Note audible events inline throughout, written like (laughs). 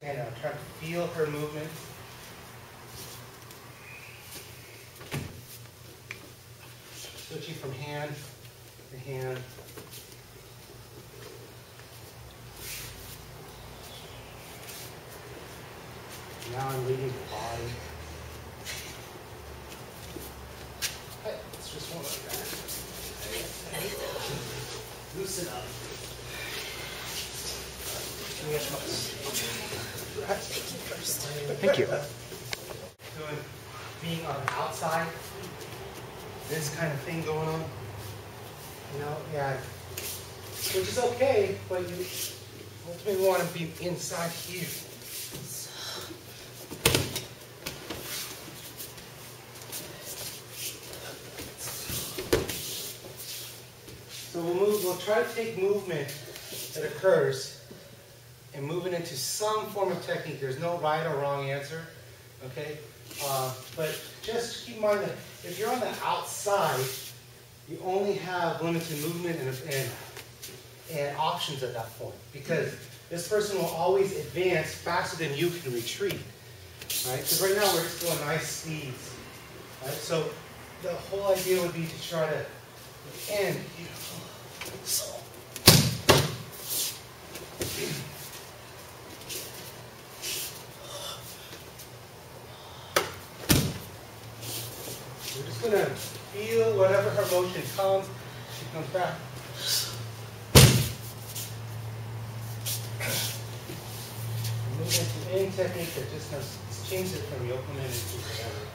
And uh, try to feel her movement. Switching from hand to hand. Now I'm leading the body. Hey, it's just one like that. Loosen up. Thank you. Doing, being on the outside, this kind of thing going on. You know, yeah. Which is okay, but you ultimately want to be inside here. So we'll move, we'll try to take movement that occurs and move it into some form of technique. There's no right or wrong answer, okay? Uh, but just keep in mind that if you're on the outside, you only have limited movement and, and, and options at that point because this person will always advance faster than you can retreat, right? Because right now we're just going nice speeds, right? So the whole idea would be to try to end. So (clears throat) We're just gonna feel whatever her motion comes. She comes back. Move into any technique that just has change it from open yoga to whatever.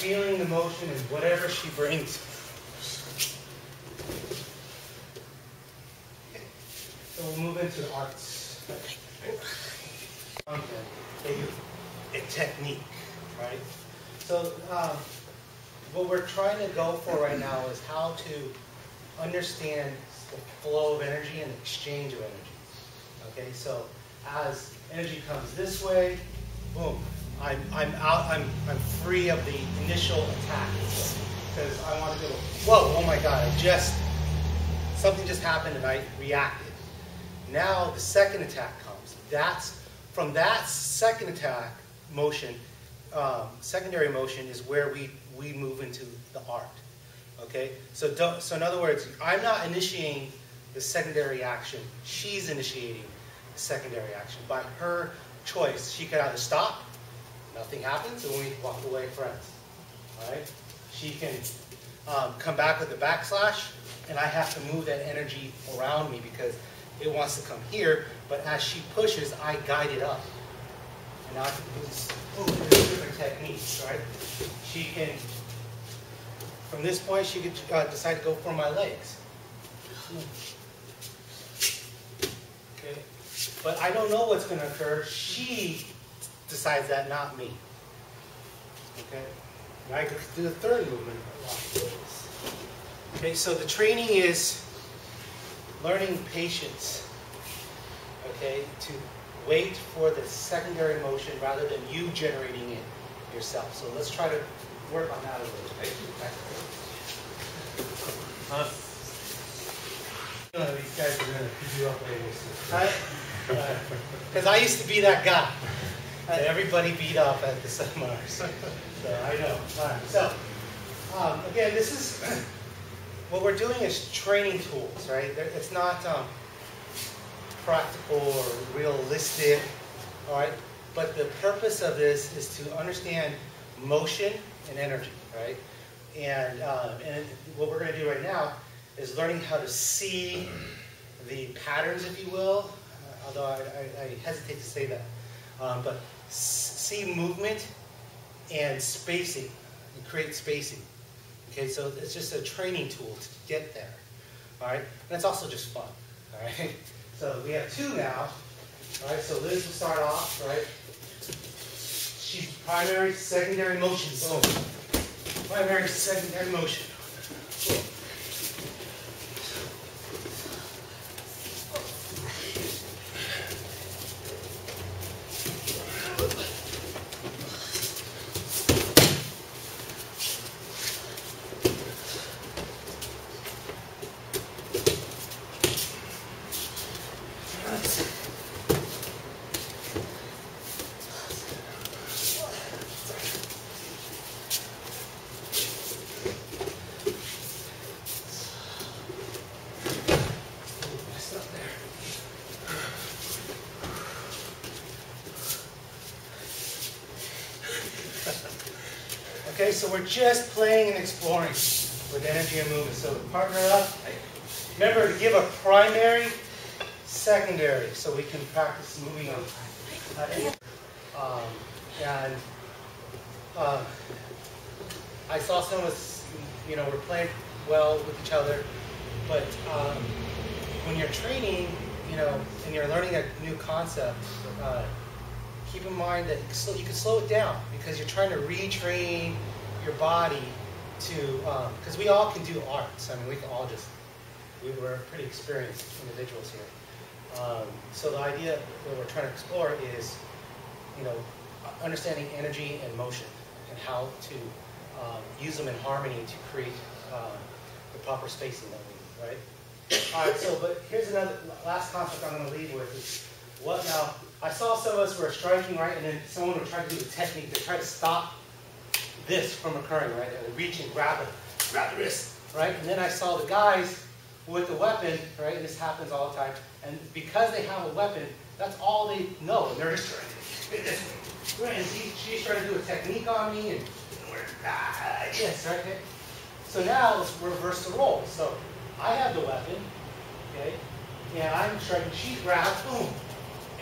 Feeling the motion and whatever she brings. We'll move into the arts. Okay. A, a technique, right? So um, what we're trying to go for right now is how to understand the flow of energy and exchange of energy. Okay, so as energy comes this way, boom, I'm, I'm out, I'm, I'm free of the initial attack. Because I want to go, whoa, oh my God, I just, something just happened and I reacted. Now the second attack comes. That's from that second attack motion, um, secondary motion is where we, we move into the art. Okay? So, so in other words, I'm not initiating the secondary action. She's initiating the secondary action. By her choice, she could either stop, nothing happens, and we walk away friends. Alright? She can um, come back with a backslash, and I have to move that energy around me because it wants to come here, but as she pushes, I guide it up. And now I can move different techniques, right? She can, from this point, she could uh, decide to go for my legs. Okay? But I don't know what's going to occur. She decides that, not me. Okay? Now I can do the third movement. Okay, so the training is learning patience, okay, to wait for the secondary motion rather than you generating it yourself. So let's try to work on that a little bit. Uh, these guys are going to beat you up later. Because I used to be that guy (laughs) that everybody beat up at the seminars. So (laughs) I know. Right. So um, again, this is what we're doing is training tools, right? It's not um, practical or realistic, all right? But the purpose of this is to understand motion and energy, right? And, um, and what we're going to do right now is learning how to see the patterns, if you will, uh, although I, I, I, hesitate to say that. Um, but see movement and spacing, and create spacing. Okay, so it's just a training tool to get there. All right, and it's also just fun. All right, (laughs) so we have two now. All right, so Liz will start off. Right, she's primary, secondary motion. Boom. Primary, secondary motion. Okay, we're just playing and exploring with energy and movement. So partner up. Remember to give a primary, secondary, so we can practice moving on. Um, and uh, I saw some of us, you know, we're playing well with each other, but um, when you're training, you know, and you're learning a new concept, uh, keep in mind that you can slow it down because you're trying to retrain your body to, because um, we all can do arts. I mean, we can all just, we were pretty experienced individuals here. Um, so the idea that we're trying to explore is, you know, understanding energy and motion and how to um, use them in harmony to create um, the proper spacing that we need, right? All right, so, but here's another, last concept I'm going to leave with is what now, I saw some of us were striking, right, and then someone would try to do a technique to try to stop this from occurring, right? Would reach and grab it, grab the wrist, right? And then I saw the guys with the weapon, right? And this happens all the time. And because they have a weapon, that's all they know. And they're just trying to Right, and he, she's trying to do a technique on me, and ah, yes, right? Okay. So now let's reverse the role. So I have the weapon, okay, and I'm striking. She grabs, boom,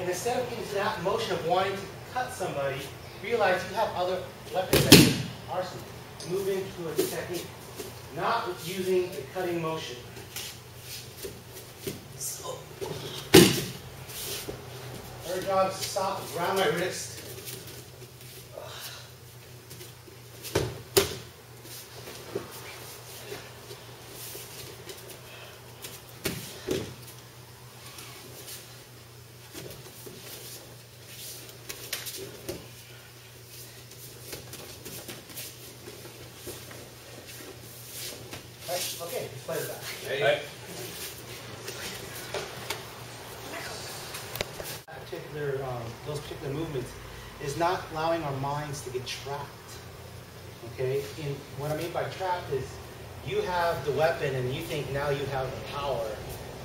and instead of getting to that motion of wanting to cut somebody, realize you have other weapons at your arsenal. Move into a technique, not using a cutting motion. So, her job is to stop grab my wrist. Okay, let's play it back. Hey. Particular, um, those particular movements is not allowing our minds to get trapped. Okay, and what I mean by trapped is you have the weapon and you think now you have the power,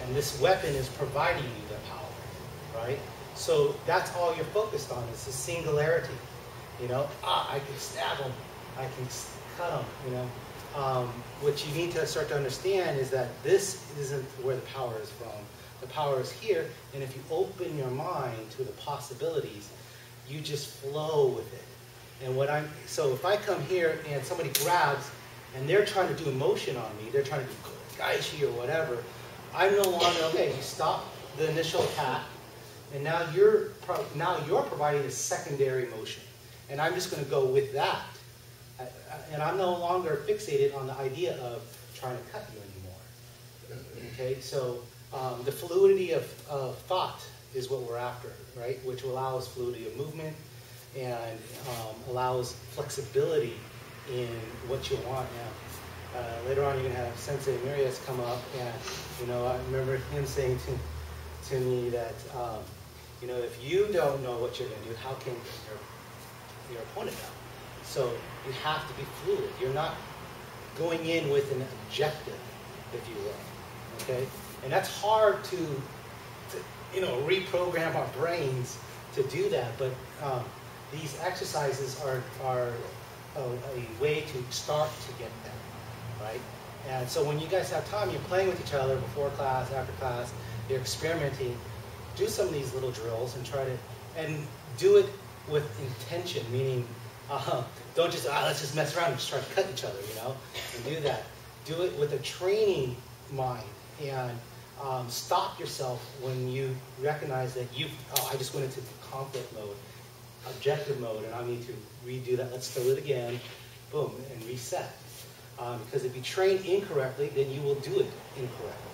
and this weapon is providing you the power, right? So that's all you're focused on is the singularity. You know, ah, I can stab them, I can cut them. You know, um, what you need to start to understand is that this isn't where the power is from. The power is here, and if you open your mind to the possibilities, you just flow with it. And what I'm so if I come here and somebody grabs and they're trying to do emotion on me, they're trying to do gaishi or whatever, I'm no longer okay. You stop the initial attack, and now you're now you're providing a secondary motion, and I'm just going to go with that and I'm no longer fixated on the idea of trying to cut you anymore. Okay, so um, the fluidity of, of thought is what we're after, right? Which allows fluidity of movement and um, allows flexibility in what you want now. Uh, later on, you're to have Sensei Murias come up, and you know, I remember him saying to, to me that, um, you know, if you don't know what you're to do, how can your, your opponent know? So you have to be fluid. You're not going in with an objective, if you will. Okay? And that's hard to you know, reprogram our brains to do that. But um, these exercises are, are a, a, way to start to get there, right? And so when you guys have time, you're playing with each other before class, after class, you're experimenting, do some of these little drills and try to, and do it with intention, meaning (laughs) uh, don't just, ah, let's just mess around and just try to cut each other, you know, and do that. Do it with a training mind and um, stop yourself when you recognize that you, oh, I just went into conflict mode, objective mode, and I need to redo that. Let's do it again, boom, and reset. Um, because if you train incorrectly, then you will do it incorrectly.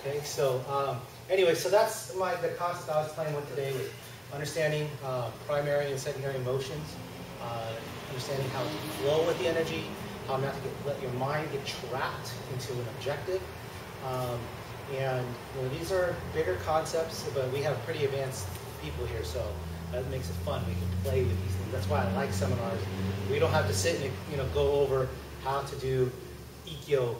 Okay, so um, anyway, so that's my the concept I was playing with today with understanding uh, primary and secondary emotions uh, understanding how to flow with the energy, how not to get, let your mind get trapped into an objective. Um, and you know, these are bigger concepts, but we have pretty advanced people here, so that makes it fun. We can play with these things. That's why I like seminars. We don't have to sit and you know go over how to do ikkyo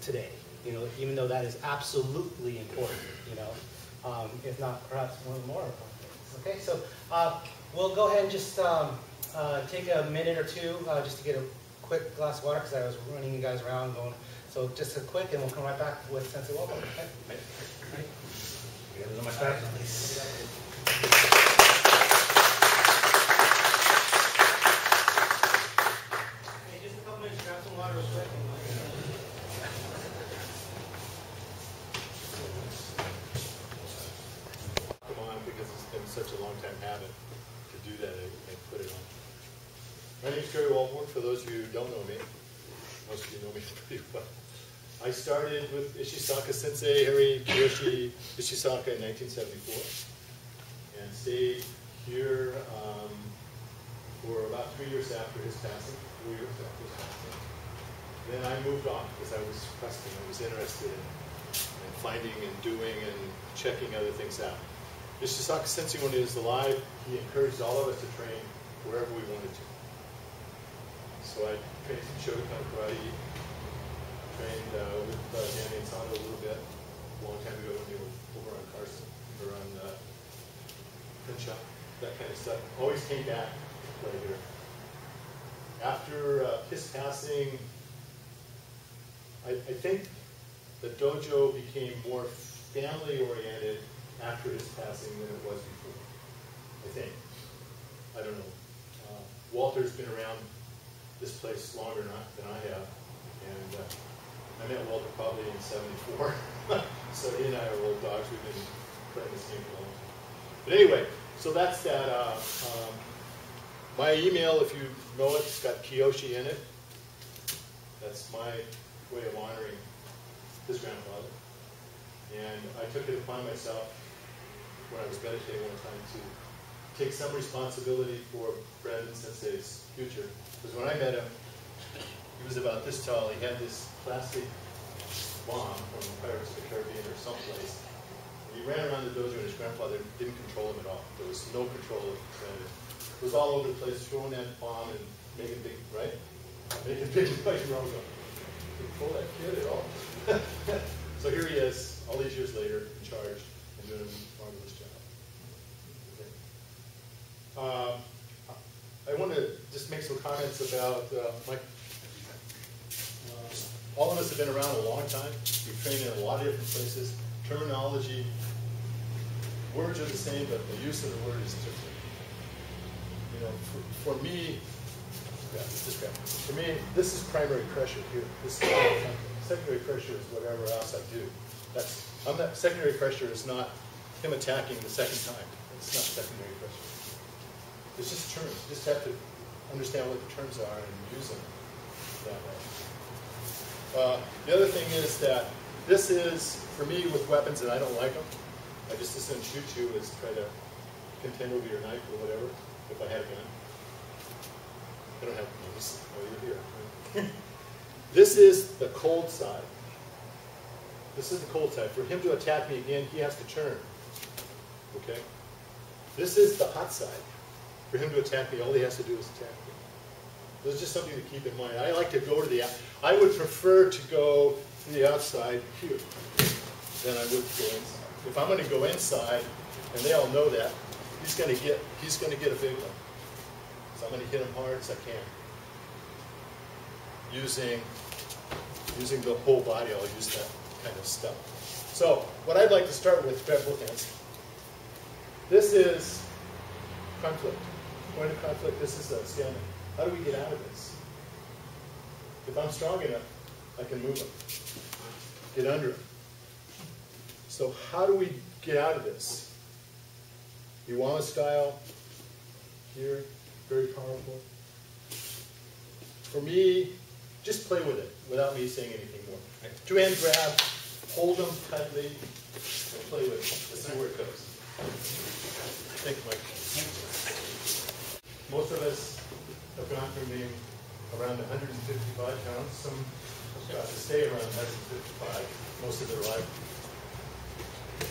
today. You know, even though that is absolutely important. You know, um, if not perhaps one of more important things. Okay, so uh, we'll go ahead and just. Um, uh, take a minute or two uh, just to get a quick glass of water because I was running you guys around going. So just a quick, and we'll come right back with Sensei Walborn. Okay? Right. You guys know my strategy, please. Hey, just a couple minutes, grab some water real come on because it's been such a long time habit to do that, I, I put it on. My name's Gary Walborn, for those of you who don't know me, me (laughs) pretty well. I started with Ishisaka Sensei Harry Kiyoshi Ishisaka in 1974 and stayed here um, for about three years after his passing, years after his passing. Then I moved on because I was questing, I was interested in, in finding and doing and checking other things out. Ishisaka Sensei, when he was alive, he encouraged all of us to train wherever we wanted to. So I trained some Shotokan karate, trained uh, with uh, Danny and Sato a little bit, a long time ago when they were over on Carson, or on uh, Crenshaw, that kind of stuff. Always came back to here. After uh, his passing, I, I think the dojo became more family oriented after his passing than it was before. I think. I don't know. Uh, Walter's been around this place longer than I, than I have, and uh, I met Walter probably in '74. (laughs) so he and I are old dogs. We've been playing this game for a long time. But anyway, so that's that. Uh, um, my email, if you know it, it's got Kiyoshi in it. That's my way of honoring his grandfather. And I took it upon myself when I was meditating one time to take some responsibility for Brandon Sensei's future. Because when I met him, he was about this tall. He had this plastic bomb from Pirates of the Caribbean or someplace. He ran around the dojo and his grandfather didn't control him at all. There was no control. It was all over the place, throwing that bomb and making big, right? Making big. You're all going, control that kid at all. (laughs) so here he is, all these years later, in charge and doing a marvelous job. Okay. Um, I want to just make some comments about uh, my. All of us have been around a long time. We've trained in a lot of different places. Terminology, words are the same, but the use of the word is different. You know, for, for me, yeah. For me, this is primary pressure here. This is secondary pressure is whatever else I do. That's I'm not, secondary pressure is not him attacking the second time. It's not secondary pressure. It's just terms. You just have to understand what the terms are and use them that way. Uh, the other thing is that this is, for me, with weapons, and I don't like them. I just as soon shoot you as try to contend over your knife or whatever, if I had a gun. I don't have guns. Oh, you're here. (laughs) this is the cold side. This is the cold side. For him to attack me again, he has to turn. Okay? This is the hot side. For him to attack me, all he has to do is attack. This is just something to keep in mind. I like to go to the, I would prefer to go to the outside here than I would go inside. If I'm going to go inside, and they all know that, he's going to get, he's going to get a big one. So I'm going to hit him hard as I can. Using, using the whole body, I'll use that kind of stuff. So what I'd like to start with, grab both hands. This is conflict. Point of conflict, this is a scaling. How do we get out of this? If I'm strong enough, I can move them, Get under them. So how do we get out of this? Iwama style, here, very powerful. For me, just play with it without me saying anything more. Two hand grab, hold them tightly, and play with it. Let's see where it goes. Thank you, Mike. Most of us have gone from being around 155 pounds. Some have got to stay around 155 most of their life.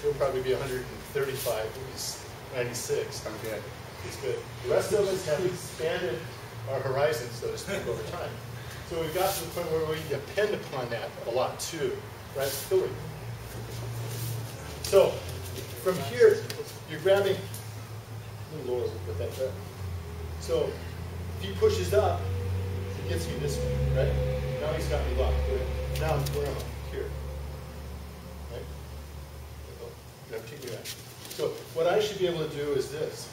He'll probably be 135 when he's 96. I'm good. It's good. The rest of us have expanded our horizons, so to speak, over time. So we've got to the point where we depend upon that a lot too, right? Filling. So from here, you're grabbing, lower with that. So he pushes up, he gets me this way, right? Now he's got me locked. Right? Now where am I? Here. Right? So what I should be able to do is this.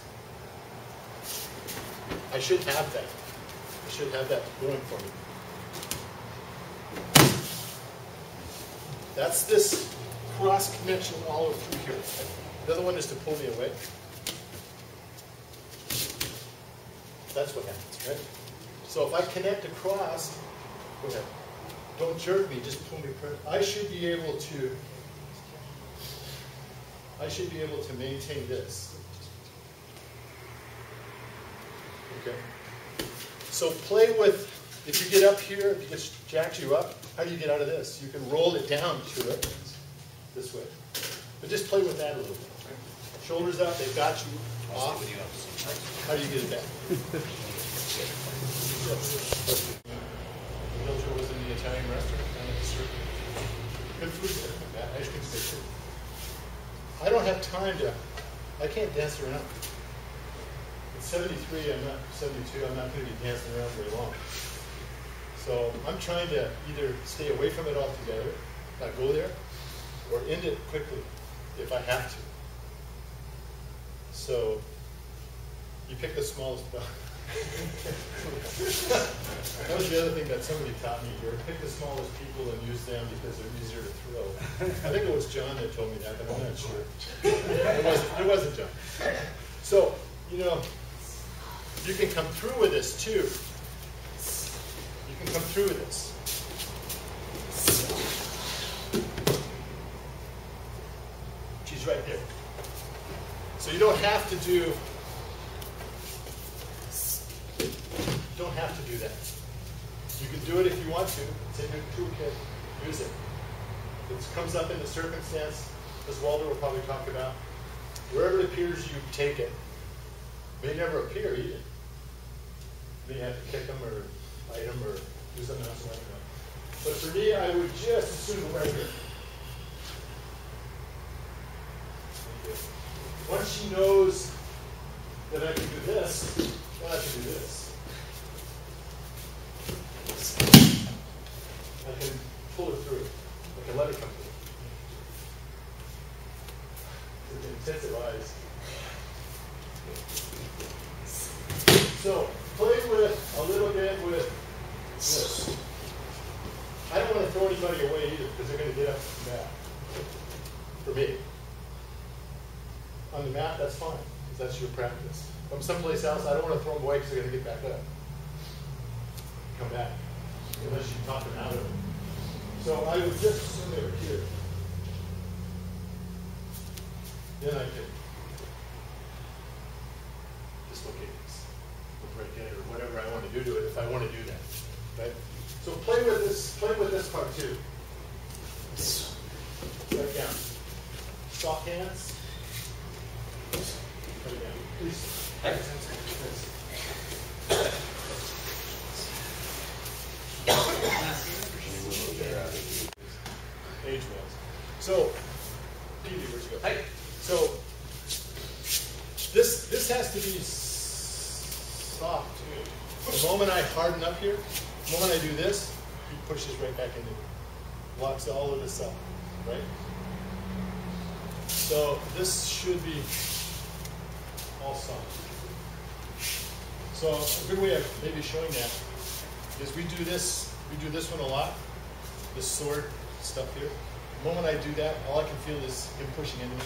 I should have that. I should have that going for me. That's this cross connection all over through here. The other one is to pull me away. That's what happens, right? So if I connect across, go ahead. Don't jerk me, just pull me. I should be able to, I should be able to maintain this. Okay. So play with, if you get up here, if it jacks you up, how do you get out of this? You can roll it down to it this way. But just play with that a little bit. Shoulders up, they've got you off. How do you get it back? I don't have time to, I can't dance around. At 73, I'm not, 72, I'm not going to be dancing around very long. So I'm trying to either stay away from it altogether, not go there, or end it quickly if I have to. So you pick the smallest bell. That was the other thing that somebody taught me here. Pick the smallest people and use them because they're easier to throw. I think it was John that told me that, but I'm not sure. It wasn't, it wasn't John. So, you know, you can come through with this too You can come through with this. She's right there. So you don't have to do, don't have to do that. You can do it if you want to. It's in your toolkit. Use it. It comes up in the circumstance, as Walter will probably talk about. Wherever it appears, you take it. It may never appear either. You may have to kick them or bite them or do something else like that. But for me, I would just assume right here. Once she knows that I can do this, then I can do this. I can pull it through. I can let it come through. It intensifies. So, play with a little bit with this. I don't want to throw anybody away either because they're going to get up the mat. For me. On the mat, that's fine your practice. From someplace else, I don't want to throw them away because they're going to get back up. Come back. Unless you talk them out of it. So I would just assume they were here. Then I can dislocate this or break it or whatever I want to do to it if I want to do that. Right? So play with this, play with this part too. Right down. Soft hands. Right down. Please. Age was. So, Petey, where'd you go? Hey. So, this this has to be soft too. The moment I harden up here, the moment I do this, he pushes right back into it. Locks all of this up, right? So this should be all soft. So a good way of maybe showing that is we do this, we do this one a lot, this sword stuff here. The moment I do that, all I can feel is him pushing into me.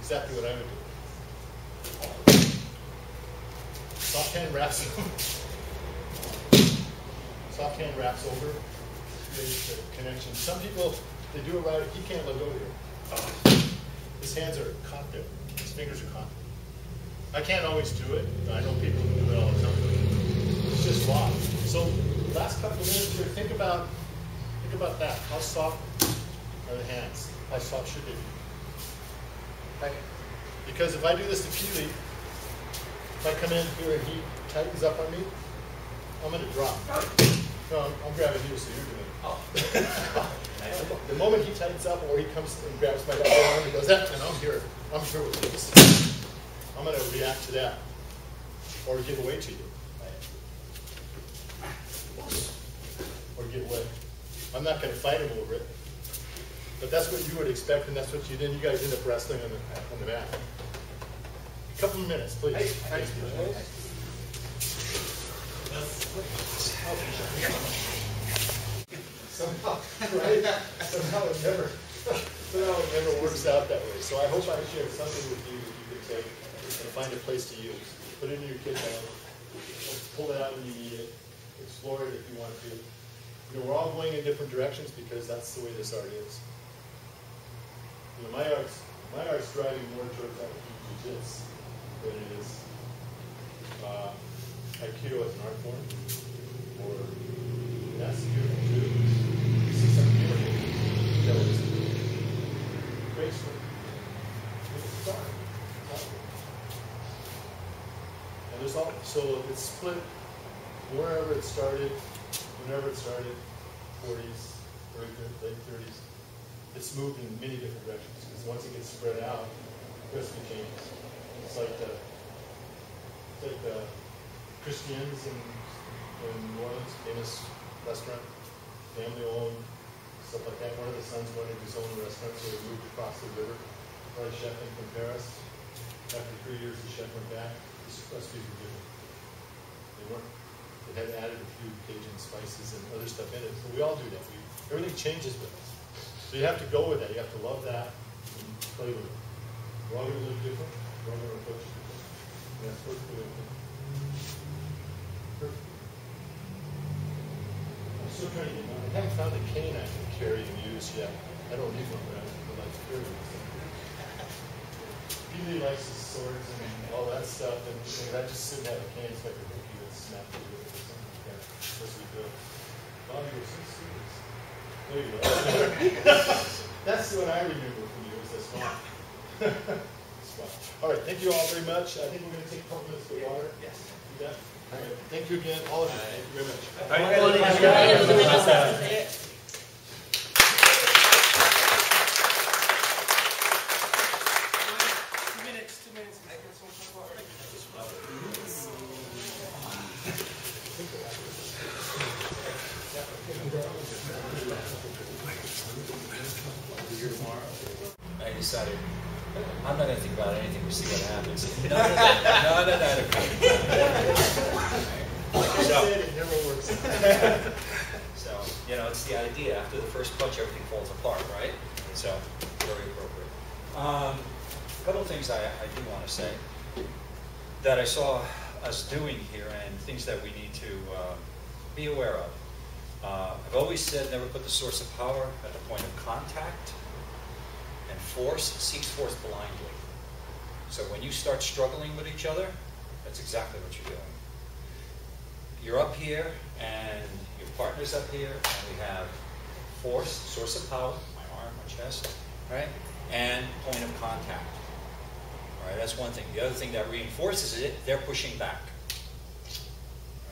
Exactly what I would do. Soft hand wraps (laughs) soft hand wraps over, the connection. Some people, they do it right, he can't let go here. His hands are caught there. His fingers are caught. I can't always do it. I know people who do it all the time. It's just locked. So last couple of minutes here, think about think about that. How soft are the hands? How soft should they be? Because if I do this to Keely, if I come in here and he tightens up on me, I'm going to drop. No, I'm, I'm grabbing you, so you're doing it. Oh. (laughs) the moment he tightens up or he comes and grabs my other arm and goes, that, and I'm here. I'm here with this. I'm going to react to that or give away to you. Or give away. I'm not gonna fight him over it. But that's what you would expect, and that's what you did. You guys end up wrestling on the, on the mat. A Couple of minutes, please. Thanks, Somehow, right? Somehow it never, somehow it never works out that way. So I hope I share something with you that you can take and find a place to use. Put it in your kit bag, pull it out when you need it, explore it if you want to. You know, we're all going in different directions because that's the way this art is. You know, my art's, my art's driving more towards jiu-jitsu than it is uh, Aikido as an art form, or that's beautiful too. You see some beautiful was graceful. It's dark. And there's all, so it's split wherever it started, whenever it started, 40s, early, late 30s. It's moved in many different directions because once it gets spread out, recipe changes. It's like the, it's like the Christians in, in New Orleans, famous restaurant, family owned, stuff like that. One of the sons wanted his own restaurant, so they moved across the river. Brought a chef in from Paris. After three years, the chef went back. His recipes were different. They weren't. It had added a few Cajun spices and other stuff in it. So we all do that. We, everything changes with us. So you have to go with that. You have to love that and play with it. We're all going to live different. We're all going to approach it different. And that's good. Perfect. I'm still trying to get, I haven't found a cane I can carry and use yet. I don't need one, but I like to carry one. He likes his swords and all that stuff, and, and I just sit and have a cane, it's like a rookie that's snapped with it or something like that. That's what we do. Bob, you're so serious. There you go. (laughs) That's what I remember from you, is this one. (laughs) This one. All right, thank you all very much. I think we're gonna take a couple minutes for water. Yes. It? All thank you again, all of you. Thank you very much. Can smoke some water. I decided, I'm not gonna think about anything, we see what happens. No, no, no, no, no, no, Like I So- said, it never works. (laughs) So, you know, it's the idea, after the first punch, everything falls apart, right? So, very appropriate. Um, a couple of things I, I do wanna say that I saw us doing here and things that we need to, uh, be aware of. Uh, I've always said, never put the source of power at the point of contact. Force seeks force blindly. So when you start struggling with each other, that's exactly what you're doing. You're up here, and your partner's up here, and we have force, source of power, my arm, my chest, right? And point of contact. All right, that's one thing. The other thing that reinforces it, they're pushing back.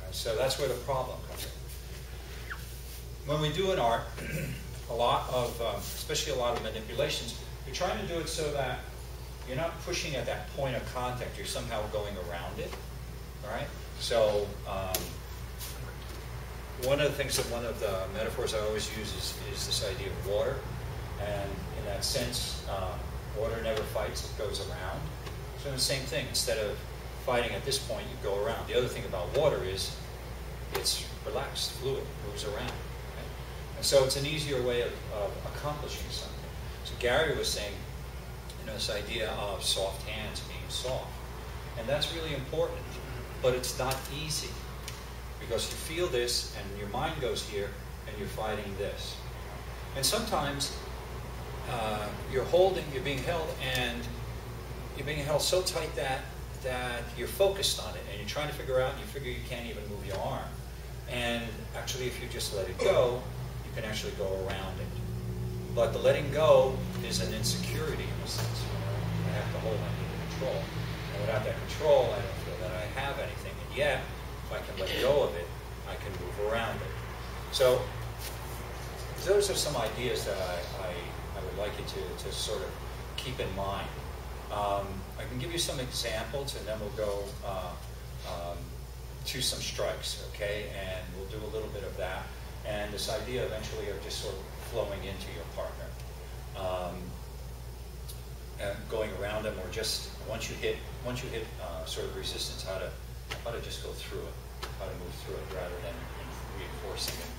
Right, so that's where the problem comes in when we do an art, (clears throat) a lot of, um, especially a lot of manipulations, you're trying to do it so that you're not pushing at that point of contact, you're somehow going around it, all right? So, um, one of the things that one of the metaphors I always use is, is this idea of water. And in that sense, uh, water never fights, it goes around. So the same thing, instead of fighting at this point, you go around. The other thing about water is it's relaxed, fluid, moves around. And so it's an easier way of, of accomplishing something. Gary was saying, you know, this idea of soft hands being soft. And that's really important, but it's not easy. Because you feel this and your mind goes here and you're fighting this. And sometimes uh, you're holding, you're being held, and you're being held so tight that that you're focused on it, and you're trying to figure out, and you figure you can't even move your arm. And actually, if you just let it go, you can actually go around it. But the letting go is an insecurity in a sense. I have to hold, I need control. And without that control, I don't feel that I have anything. And yet, if I can let go of it, I can move around it. So those are some ideas that I, I, I would like you to, to sort of keep in mind. Um, I can give you some examples and then we'll go uh, um, to some strikes, okay? And we'll do a little bit of that. and this idea eventually of just sort of flowing into your partner. Um, and going around them or just once you hit once you hit uh, sort of resistance, how to how to just go through it, how to move through it rather than reinforcing it.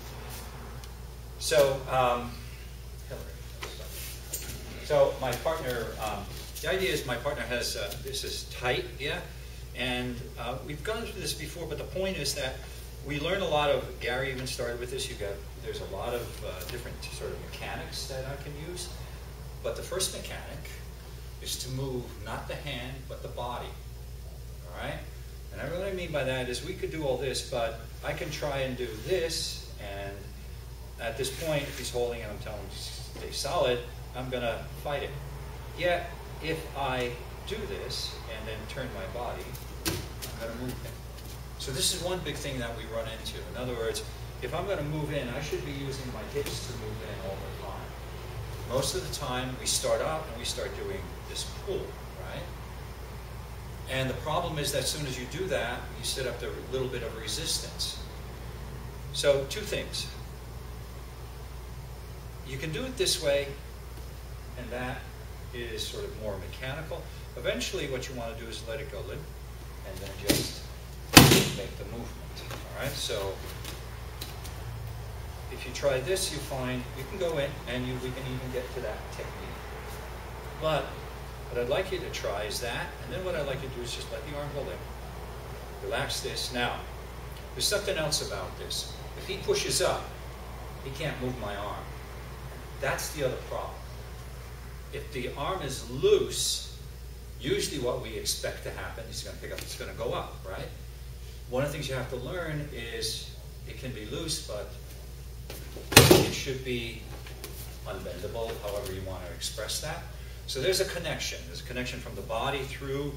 So, um, so my partner, um, the idea is my partner has uh, this is tight, yeah, and uh, we've gone through this before, but the point is that we learn a lot of. Gary even started with this. You got there's a lot of uh, different sort of mechanics that I can use, but the first mechanic is to move not the hand but the body. All right, and what I mean by that is we could do all this, but I can try and do this, and at this point, if he's holding and I'm telling him to stay solid, I'm going to fight it. Yet, if I do this and then turn my body, I'm to move him. So this is one big thing that we run into. In other words, if I'm going to move in, I should be using my hips to move in all the time. Most of the time, we start out and we start doing this pull, right? And the problem is that as soon as you do that, you set up a little bit of resistance. So two things. You can do it this way, and that is sort of more mechanical. Eventually what you want to do is let it go limp, and then just make the movement. All right, so if you try this, you find you can go in, and you, we can even get to that technique. But what I'd like you to try is that, and then what I'd like you to do is just let the arm go limp. Relax this. Now, there's something else about this. If he pushes up, he can't move my arm. That's the other problem. If the arm is loose, usually what we expect to happen is going to pick up, it's going to go up, right? One of the things you have to learn is it can be loose, but it should be unbendable, however you want to express that. So there's a connection. There's a connection from the body through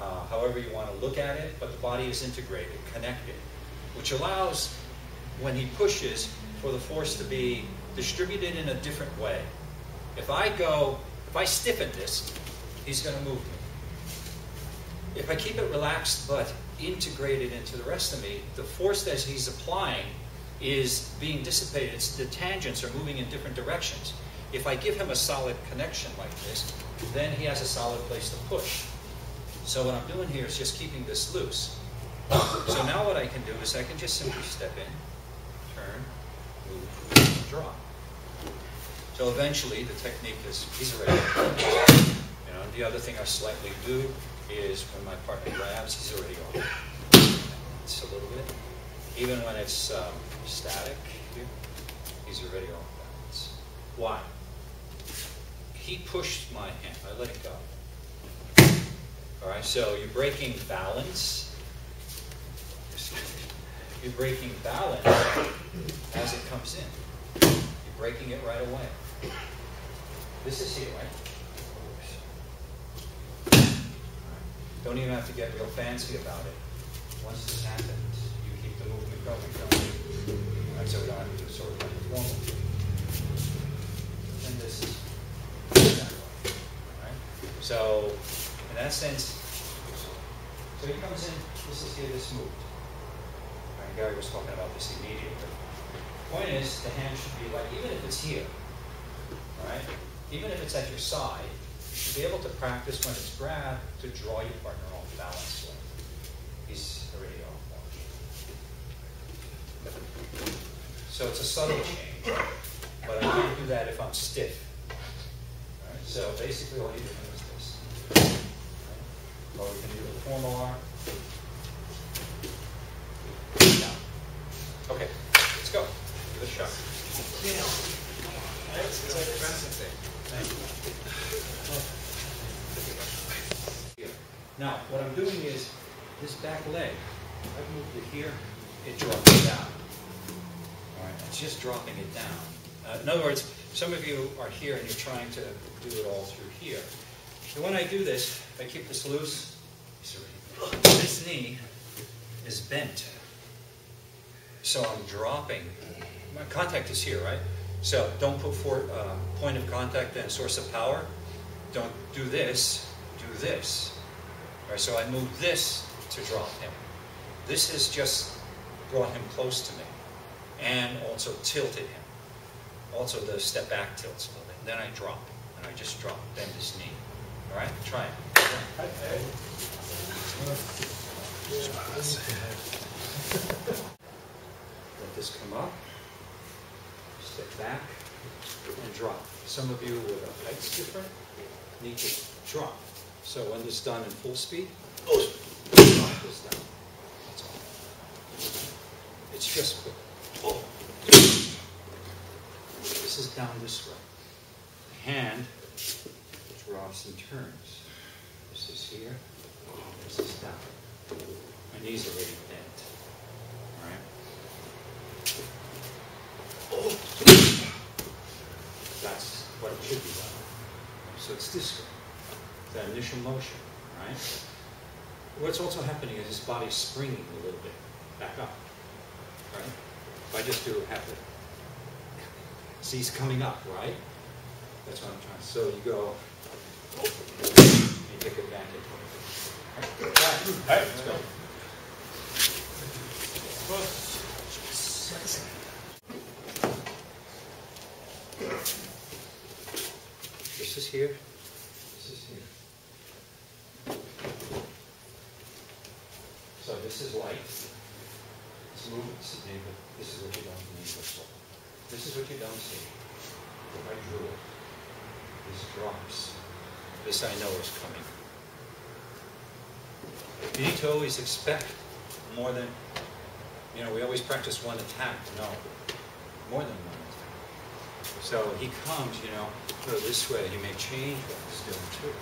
uh, however you want to look at it, but the body is integrated, connected, which allows, when he pushes, for the force to be distributed in a different way. If I go, if I stiffen this, he's going to move me. If I keep it relaxed but integrated into the rest of me, the force that he's applying is being dissipated. It's, the tangents are moving in different directions. If I give him a solid connection like this, then he has a solid place to push. So what I'm doing here is just keeping this loose. So now what I can do is I can just simply step in, turn, move, draw. So eventually the technique is, he's already You know, the other thing I slightly do is when my partner grabs, he's already on. It's a little bit. Even when it's um, static here, he's already off balance. Why? he pushed my hand. I let it go. All right, so you're breaking balance. You're breaking balance as it comes in. You're breaking it right away. This is here, right? Don't even have to get real fancy about it. Once this happens, you keep the movement going, going. All right, so we don't have to do sort of like a formal. And this is so, in that sense, so he comes in, this is here, this moved. Right, Gary was talking about this immediately. Point is, the hand should be like, even if it's here, right? Even if it's at your side, should be able to practice when it's grabbed to draw your partner off balance. He's already off balance. So it's a subtle change, but I can't do that if I'm stiff. So basically all you do or we can do the formal arm. Okay, let's go. Give it a shot. Now, what I'm doing is this back leg, I've moved it here, it drops it down. All right, it's just dropping it down. Uh, in other words, some of you are here and you're trying to do it all through here. So when I do this, I keep this loose. This knee is bent. So I'm dropping. My contact is here, right? So don't put for, uh, point of contact and source of power. Don't do this, do this. All right, so I move this to drop him. This has just brought him close to me. and also tilted him. Also the step back tilts a little bit. Then I drop, and I just drop, bend his knee. All right, try it. Let this come up, step back, and drop. Some of you with the height's different need to drop. So when this is done in full speed, It's just quick. This is down this way. The hand drops and turns. This is here, this is down. My knees are already bent. All right? Oh. That's what it should be done. So it's this way, that initial motion, right? What's also happening is his body's springing a little bit back up, right? If I just do half it, see he's coming up, right? That's what I'm trying. So you go, you take advantage. All right, All right, let's go. This is here. This is here. So this is light. It's movements, David. This is what you don't need this for. This is what you don't see. If I this drops. This I know is coming. You need to always expect more than, you know, we always practice one attack. No, more than one attack. So he comes, you know, go this way. He may change what he's doing too.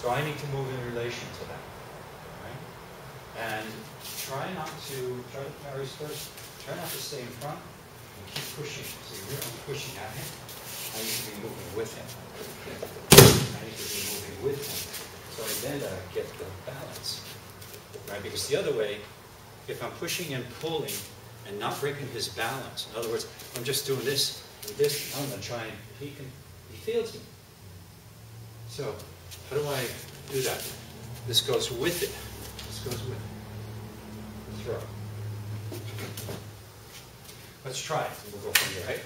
So I need to move in relation to that. Right? And try not to, try to Mary's first, try not to stay in front and keep pushing. So here I'm pushing at him. I need to be moving with him. I need to be moving with him. So I then uh, get the balance. Right? Because the other way, if I'm pushing and pulling and not breaking his balance, in other words, I'm just doing this and this, I'm going to try and, he can, he feels me. So, how do I do that? This goes with it. This goes with it. Throw. Let's try it. We'll go from there, right?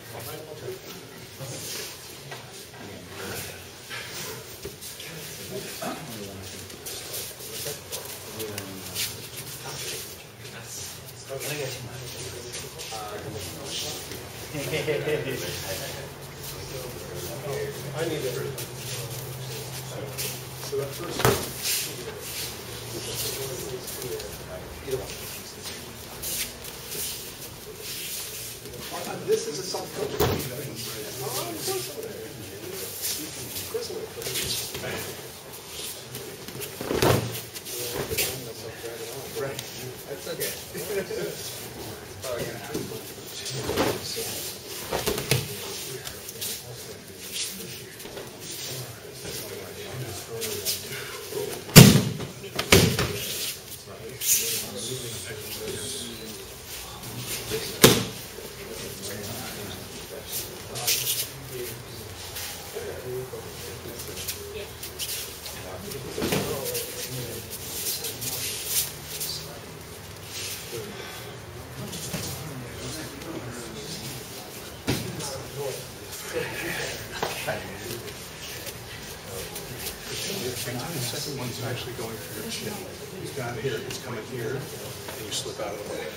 I need it. So that first. This is a self-coaching. Oh, of course would. Of course would. Right. That's okay. The second one's actually going for your chin. It's down here, it's coming here, and you slip out of it.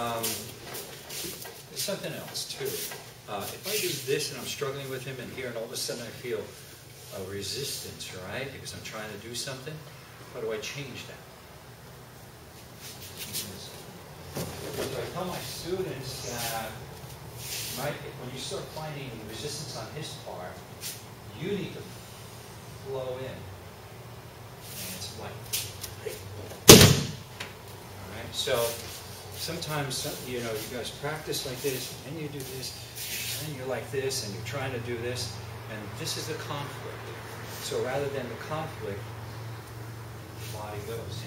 Um, this and I'm struggling with him and here I feel a resistance, right? Because I'm trying to do something. How do I change that? So I tell my students that when you start finding resistance on his part, you need to flow in. And it's like, all right, so sometimes, you know, you guys practice like this, and you do this, and you're like this, and you're trying to do this, and this is the conflict. So rather than the conflict, the body goes.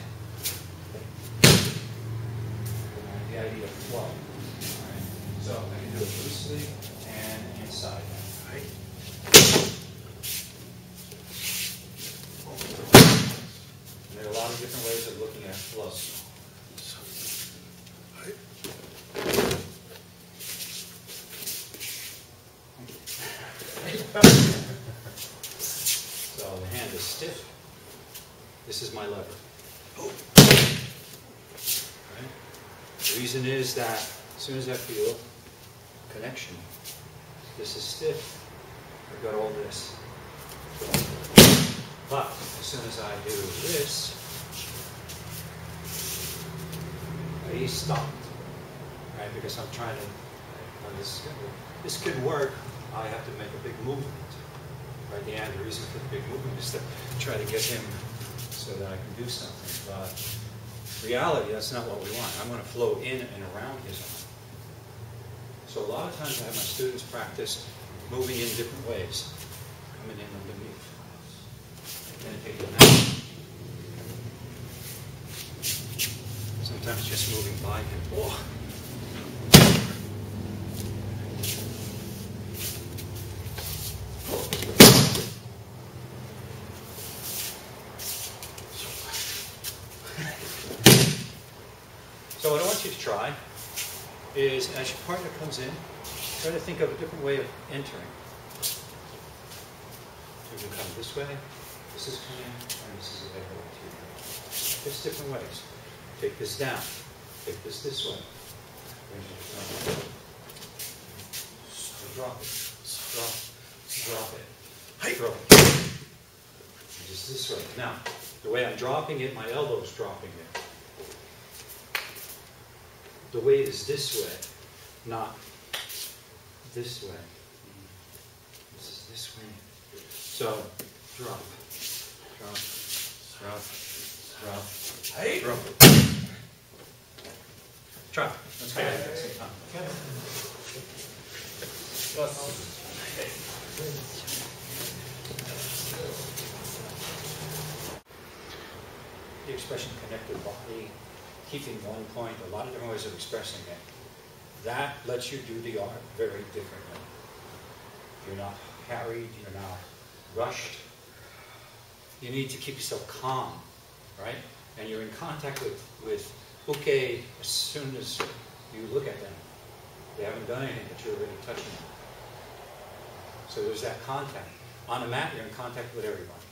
The idea of flow. All right? So I can do it loosely and inside. Right? And there are a lot of different ways of looking at flow. So the hand is stiff. This is my lever. Right? The reason is that as soon as I feel connection, this is stiff. I've got all this. But as soon as I do this, I stop. Right? Because I'm trying to, when this, this could work, I have to make a big movement. Right? And the reason for the big movement is (laughs) to try to get him so that I can do something. But reality, that's not what we want. I want to flow in and around his arm. So a lot of times I have my students practice moving in different ways. Coming in underneath. And that. Sometimes just moving by him. Oh. So what I want you to try is, as your partner comes in, try to think of a different way of entering. So you can come this way, this is coming, and this is available to you. There's different ways. Take this down. Take this this way. Bring it down. So drop it. Drop it. Drop it. Drop it. Just this way. Now, the way I'm dropping it, my elbow's dropping it the way is this way, not this way. This is this way. So, drop, drop, drop, drop, Hey. drop. Try. Let's at the same time. The expression connected body, keeping one point, a lot of different ways of expressing it. That lets you do the art very differently. You're not harried, you're not rushed. You need to keep yourself calm, right? And you're in contact with, with uke as soon as you look at them. They haven't done anything, but you're already touching them. So there's that contact. On a mat, you're in contact with everybody.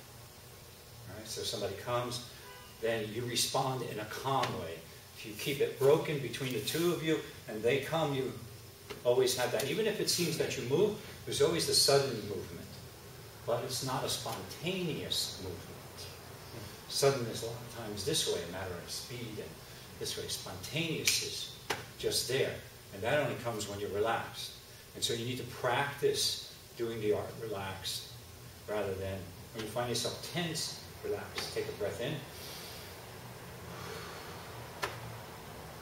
Right? So somebody comes, then you respond in a calm way. If you keep it broken between the two of you and they come, you always have that. Even if it seems that you move, there's always the sudden movement. But it's not a spontaneous movement. Sudden is a lot of times this way, a matter of speed, and this way, spontaneous is just there. And that only comes when you're relaxed. And so you need to practice doing the art relaxed rather than when you find yourself tense, relax. Take a breath in.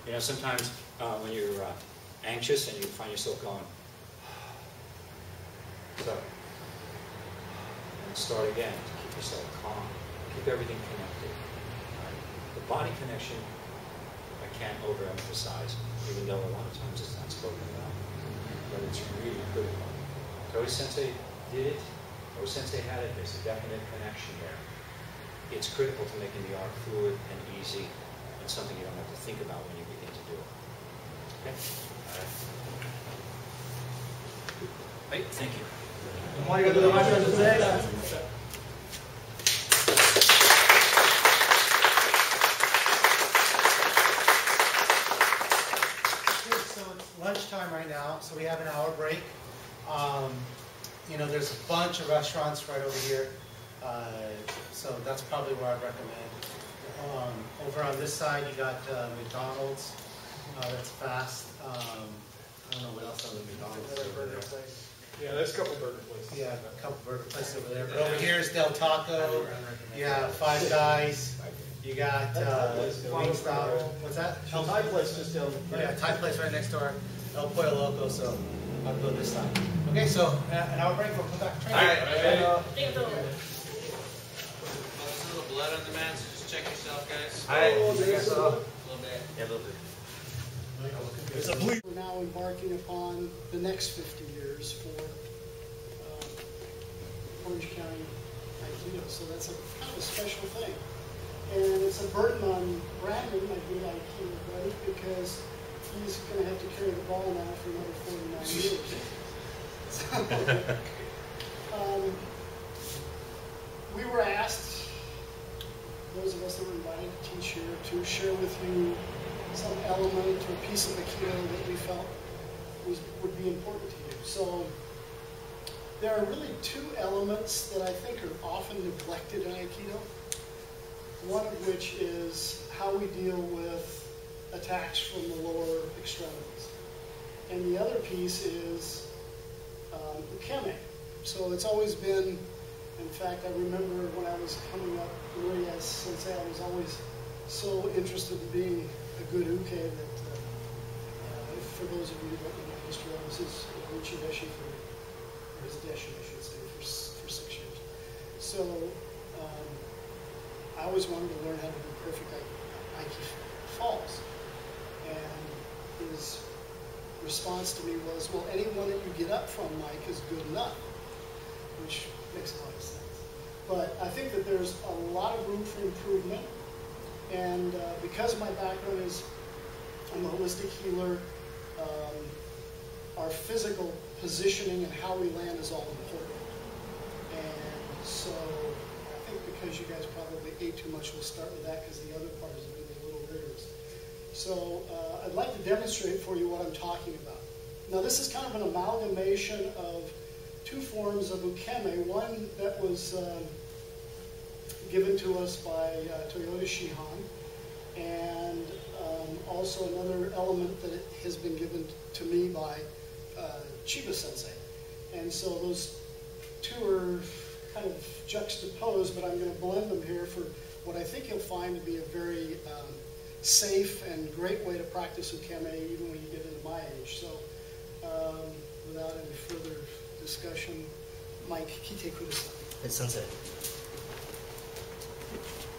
You know, sometimes uh, when you're uh, anxious and you find yourself going, (sighs) so, and start again to keep yourself calm, keep everything connected. Right? The body connection, I can't overemphasize, even though a lot of times it's not spoken about, but it's really critical. Tohei Sensei did it, Tohei Sensei had it, there's a definite connection there. It's critical to making the art fluid and easy and something you don't have to think about when you begin to do it. Thank you. So it's lunchtime right now, so we have an hour break. Um, you know, there's a bunch of restaurants right over here, uh, so that's probably where I'd recommend. Um, over on this side, you got uh, McDonald's uh, that's fast. Um, I don't know what else other McDonald's. is over there. Yeah, there's a couple burger places. Yeah, a couple burger places over there, but over here is Del Taco, you have Five Guys, you got, uh, Wingstop, what's that? El Thai place just down. Yeah, Thai place right next door, El Pollo Loco, so I'll go this time. Okay, so, uh, an hour break, we'll come back to training. And, uh, There's a little blood on the mat, so just check yourself, guys. oh, there's, uh, A little bit. Yeah, they'll. We're now embarking upon the next 50 years for uh, Orange County Aikido, so that's a kind of a special thing. And it's a burden on Brandon, my good Aikido buddy, because he's going to have to carry the ball now for another 49 years. (laughs) So, um, we were asked, those of us that were invited to teach here, to share with you some element or piece of Aikido that we felt was, would be important to you. So there are really two elements that I think are often neglected in Aikido. One of which is how we deal with attacks from the lower extremities. And the other piece is um, ukeme. So it's always been, in fact, I remember when I was coming up, Maria Sensei, I was always so interested in being a good uke that, uh, for those of you who don't know my history, I was his Uchi Deshi for, or his Deshi, I should say, for, for six years. So, um, I always wanted to learn how to do perfect Aiki falls. And his response to me was, well, anyone that you get up from, Mike, is good enough, which makes a lot of sense. But I think that there's a lot of room for improvement. And uh, because my background is, I'm a holistic healer, um, our physical positioning and how we land is all important. And so I think because you guys probably ate too much, we'll start with that because the other part is going to be a little rigorous. So uh, I'd like to demonstrate for you what I'm talking about. Now this is kind of an amalgamation of two forms of ukeme. One that was um, given to us by uh, Toyoda Shihan, and um, also another element that has been given to me by uh, Chiba Sensei. And so those two are kind of juxtaposed, but I'm going to blend them here for what I think you'll find to be a very um, safe and great way to practice ukeme even when you get into my age. So um, without any further discussion, Mike, kite kudasai. Hey, Sensei.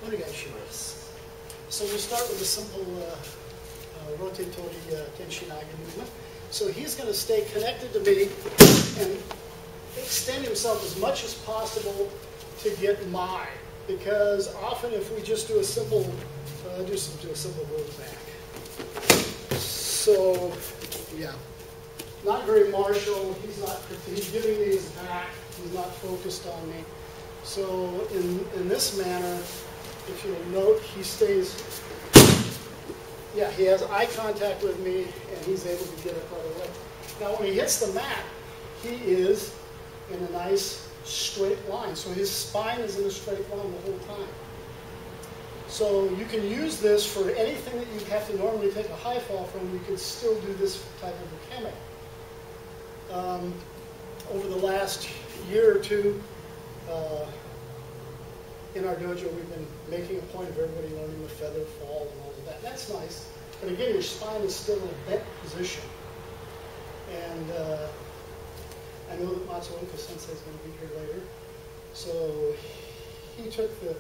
Onegaishimasu. So we'll start with a simple uh, uh, rotatori uh, tenchinage movement. So he's going to stay connected to me and extend himself as much as possible to get my. Because often if we just do a simple, uh, do, some, do a simple roll back. So, yeah. Not very martial. He's not. He's giving me his back. He's not focused on me. So in in this manner, if you'll note, he stays. Yeah, he has eye contact with me, and he's able to get it right away. Now, when he hits the mat, he is in a nice straight line. So his spine is in a straight line the whole time. So you can use this for anything that you have to normally take a high fall from. You can still do this type of mechanic. Um, over the last year or two, uh, in our dojo, we've been making a point of everybody learning the feather fall and all of that. That's nice. But again, your spine is still in a bent position. And uh, I know that Matsuoka Sensei is going to be here later. So he took the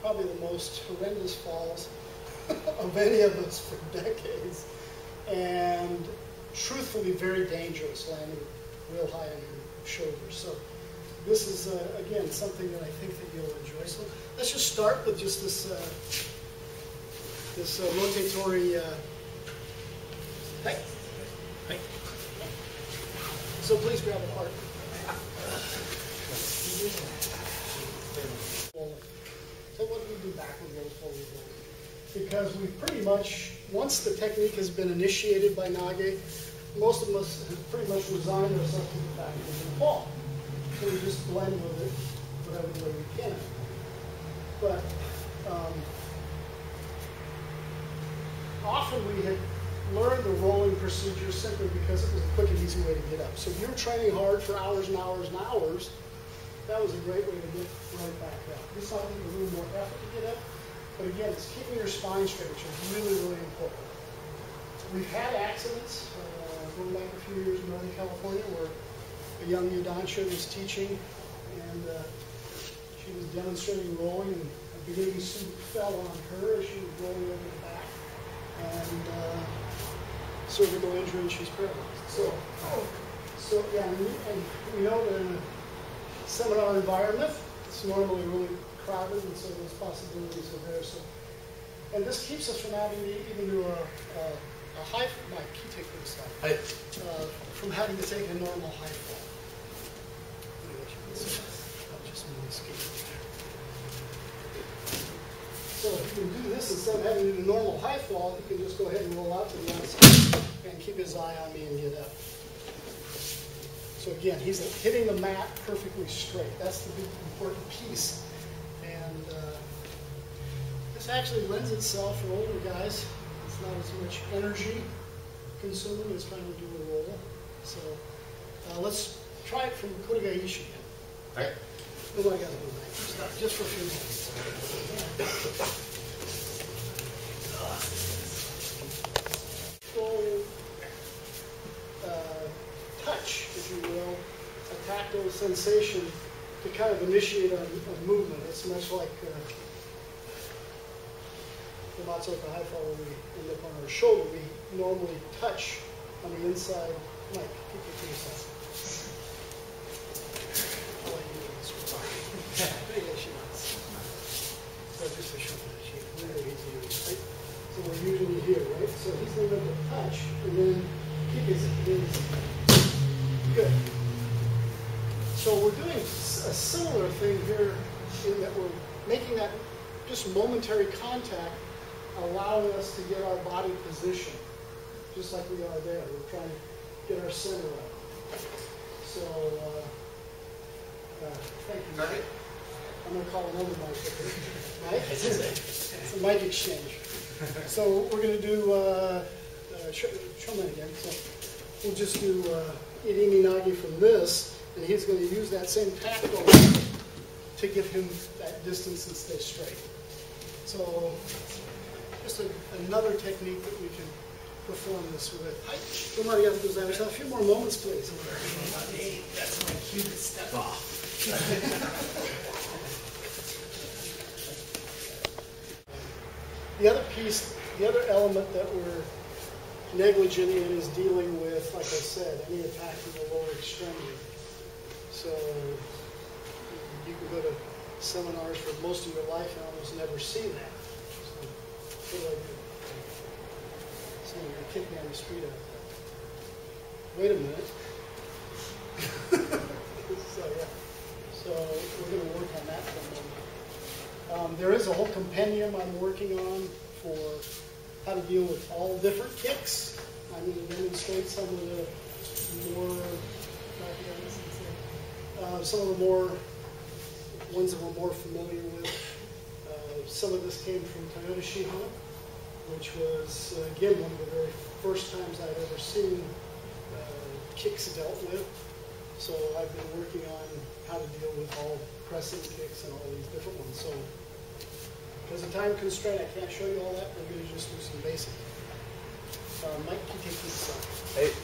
probably the most horrendous falls (laughs) of any of us for decades. And truthfully, very dangerous, landing real high on your shoulders. So this is, uh, again, something that I think that you'll enjoy. So let's just start with just this, uh, this uh, rotatory, uh, hey, hey. So please grab a heart. So what do we do backward roll, forward? Because we pretty much, once the technique has been initiated by Nage, most of us have pretty much resigned ourselves to the fact that we're going to fall. We just blend with it whatever way we can. But um, often we had learned the rolling procedure simply because it was a quick and easy way to get up. So if you're training hard for hours and hours and hours, that was a great way to get right back up. This might need a little more effort to get up, but again, it's keeping your spine straight, which is really, really important. We've had accidents, uh, going back a few years in Northern California, where a young Yudansha was teaching, and uh, she was demonstrating rolling, and a bathing suit fell on her as she was rolling over the back, and uh, cervical injury, and she's paralyzed. So, so yeah, and we, and we know that in a seminar environment, it's normally really crowded, and so those possibilities are there. So, and this keeps us from having to even do a, a, a high. my key take this side. Uh, from having to take a normal high fall. So if you can do this instead of having to do a normal high fall, you can just go ahead and roll out to the outside and keep his eye on me and get up. So again, he's hitting the mat perfectly straight. That's the big important piece. And uh, this actually lends itself for older guys. It's not as much energy consuming as trying to do a roll. So uh, let's try it from Kotegaeshi. Okay. What? Just for a few minutes. Uh, touch, if you will, a tactile sensation to kind of initiate a, movement. It's much like uh, the Matsuoka high fall when we end up on our shoulder. We normally touch on the inside. Mike, keep it to yourself. I'll let you do this one. Maybe I should not. So just to show that she really easy to use, right? So we're usually here, right? So he's going to touch and then keep his, his Good. So we're doing a similar thing here in that we're making that just momentary contact, allowing us to get our body position, just like we are there. We're trying to get our center up. So, uh, uh, thank you. I'm going to call another mic. Mike? It's a mic exchange. So we're going to do, uh, uh, show, show me again. So we'll just do uh, Irimi Nage from this, and he's going to use that same tactile to give him that distance and stay straight. So just a, another technique that we can perform this with. Hi, somebody else goes there. So a few more moments, please. That's my cue to step off. (laughs) The other piece, the other element that we're negligent in is dealing with, like I said, any attack in the lower extremity. So you can go to seminars for most of your life and almost never see that. So, I do? Someone gonna kick me the street out. Wait a minute. (laughs) so yeah, so we're going to work on that for a moment. Um, there is a whole compendium I'm working on for how to deal with all different kicks. I'm going to demonstrate some of the more, uh, some of the more ones that we're more familiar with. Uh, some of this came from Toyoda Shihan, which was uh, again one of the very first times I'd ever seen uh, kicks dealt with. So I've been working on how to deal with all pressing kicks and all these different ones. So because of time constraint, I can't show you all that. We're going to just do some basic. Uh, Mike, can you take this up? Hey.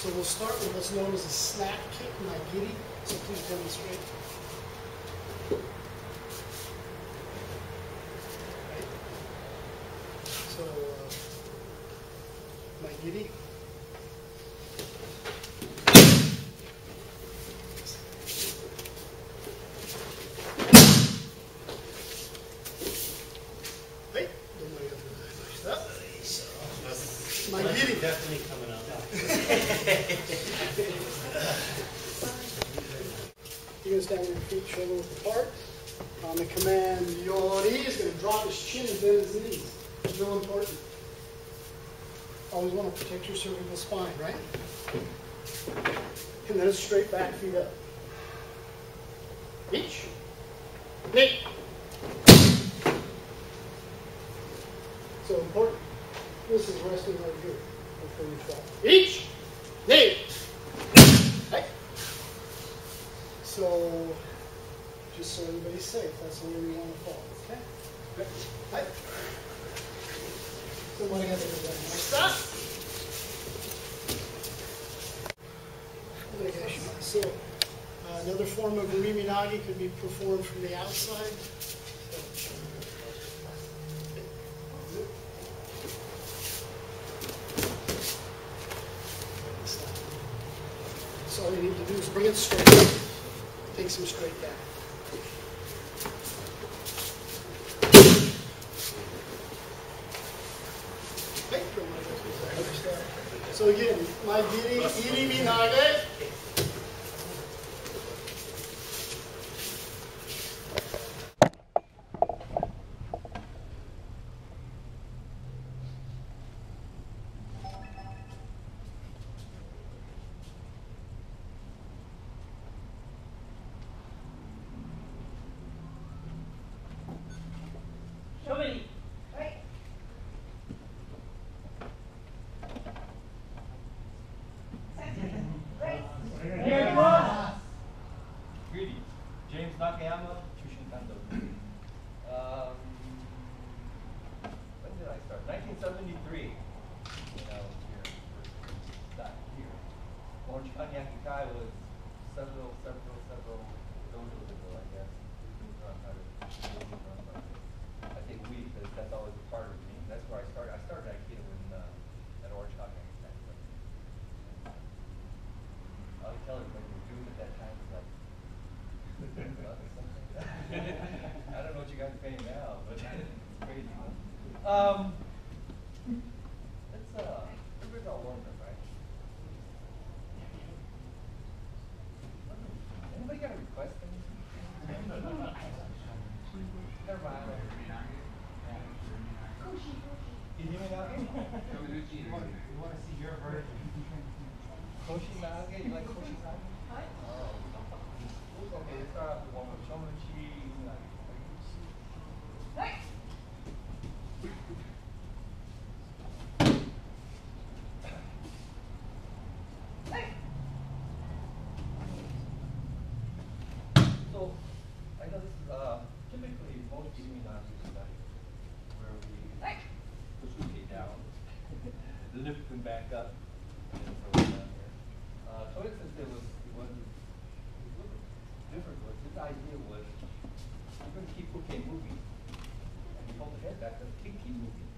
So we'll start with what's known as a snap kick, mae geri. So please demonstrate. protect your cervical spine, right? And then straight back, feet up. can be performed from the outside. So all you need to do is bring it straight, take some straight down. So again, mae Geri, Giri Minage. And them back up. So uh, Toyoda said was it wasn't different was his idea was I'm going to keep okay moving. And we hold the head back, let's keep keep moving.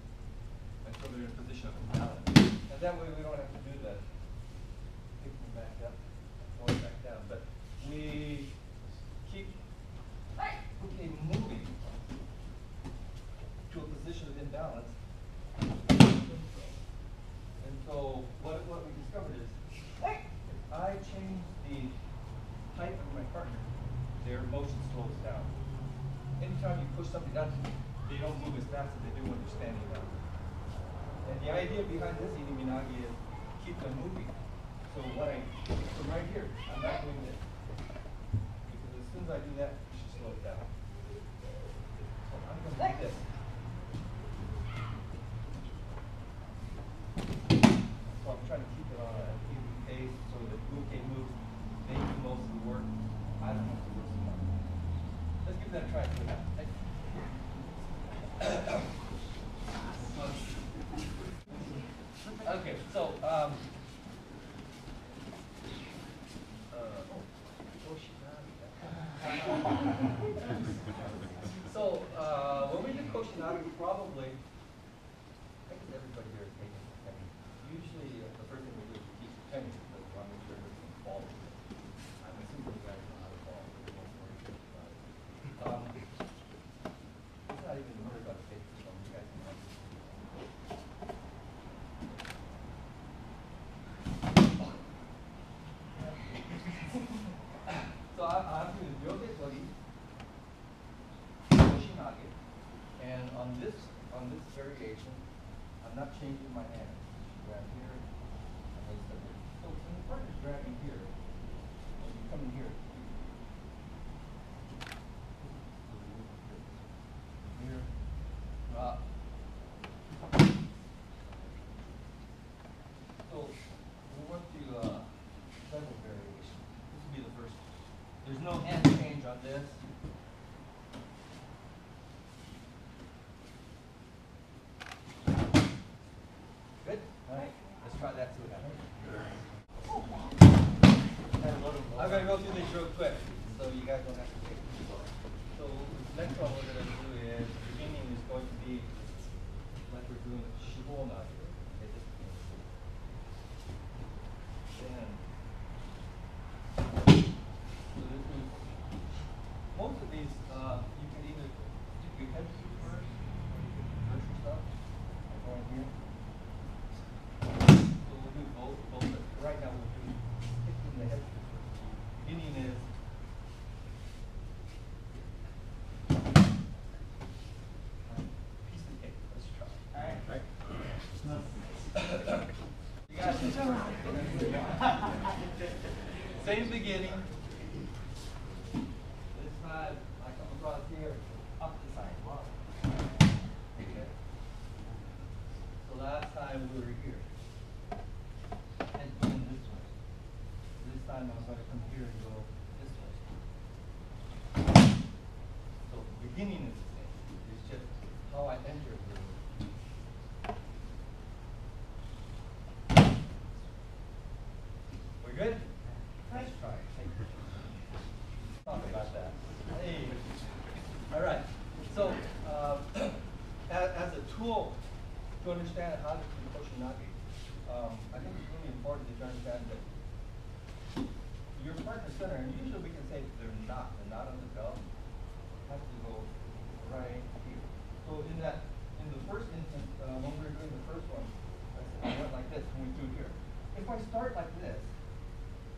until they're in a position of balance. And that way we don't have to the idea behind this Illuminati is keep them moving. So what I variation. I'm not changing my hand. Grab here. And. So when the partner's grabbing here, When you come in here, here. So uh, variation. This would be the first. There's no hand change on this. real quick, so you guys don't have Same beginning. This side, I come across here, up the side. Okay. So last time we were here. And this way. This time I'm going to come here and go understand how to Koshinage, um, I think it's really important that you understand that your partner center, and usually we can say they're not, they're not on the belt, has to go right here. So in that, in the first instance, uh, when we were doing the first one, I went like this, and we do here. If I start like this,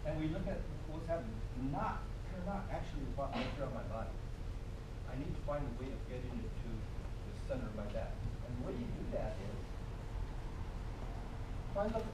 and we look at what's happening, not, you're not actually about to throughout my body. I need to find a way of getting it to the center of my back. I look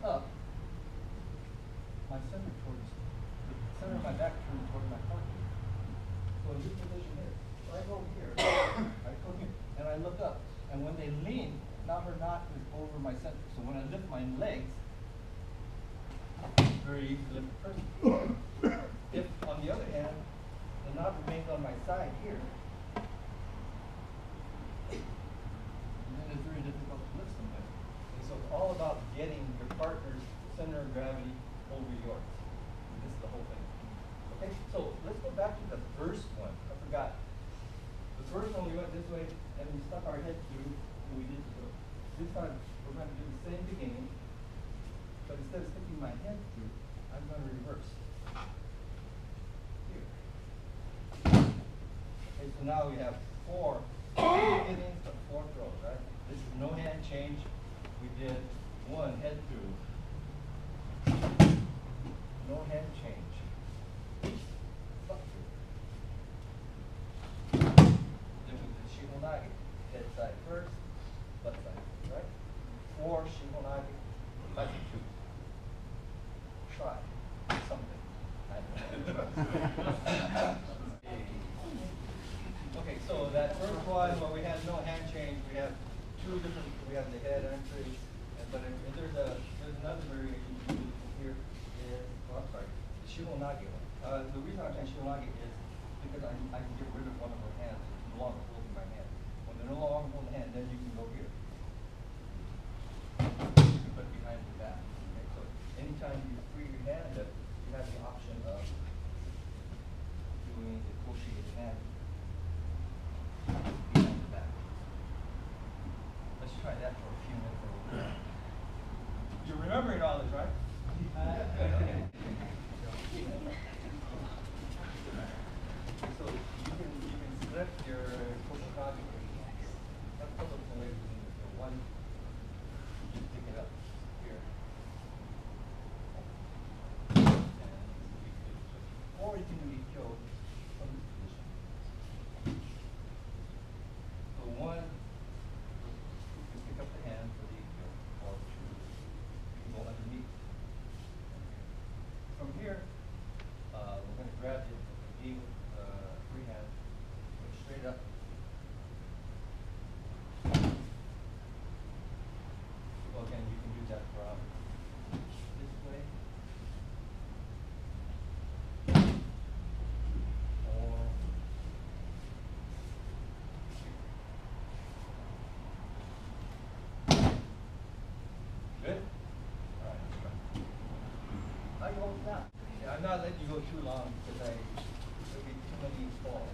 I'm not letting you go too long because I there'll be too many falls.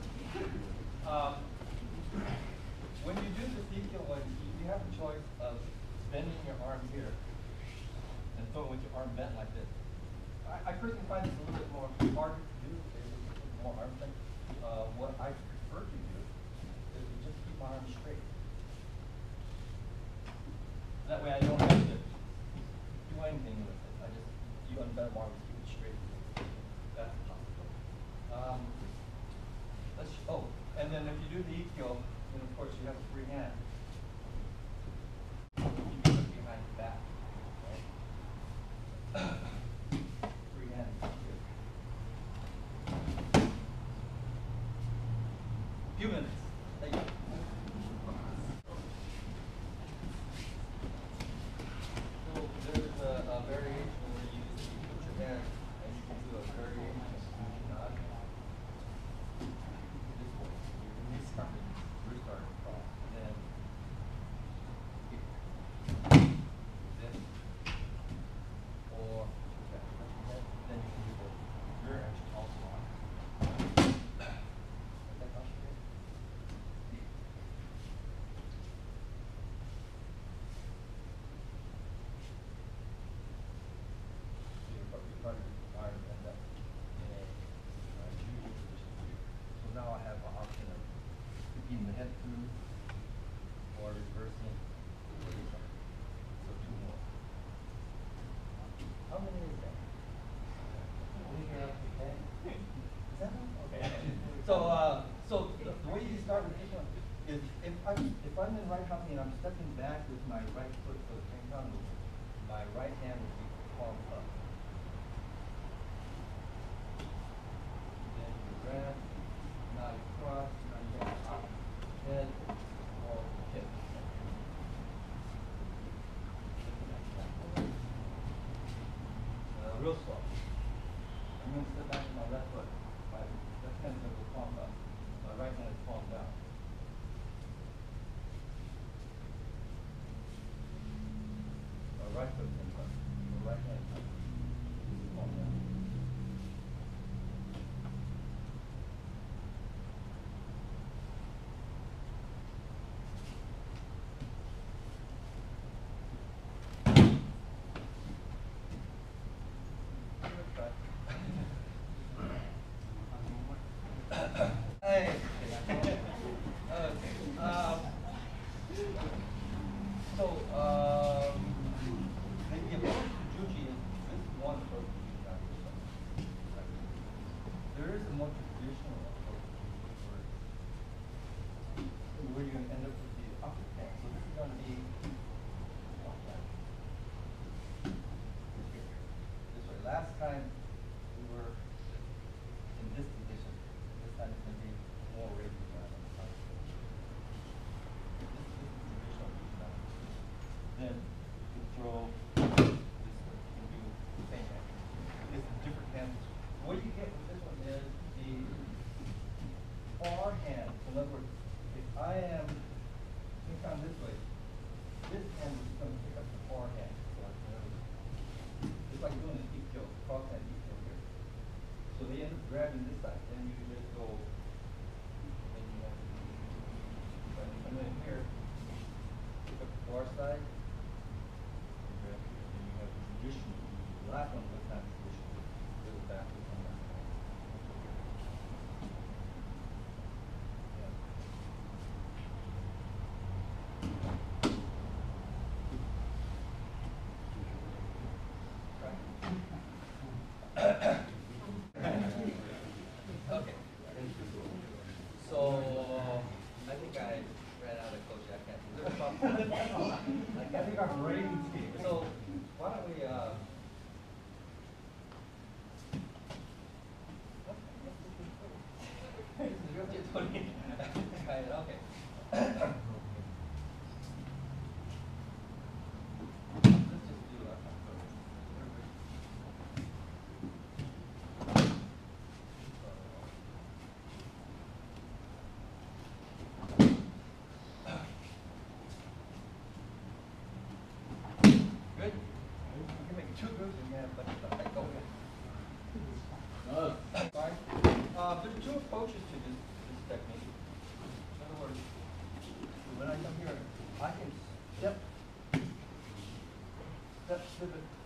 Um, when you do the theta one, you have a choice of bending your arm here and throwing with your arm bent like this. I, I personally find this then if you do the e-fuel, So now I have an option of keeping the head through or reversing the So two more. How many is that? We have ten. Is that? Okay. (laughs) so uh, so the, the way you start with this one is if I'm if I'm in right company and I'm stepping back with my right foot for the ten count, my right hand will be palm up. time. Step,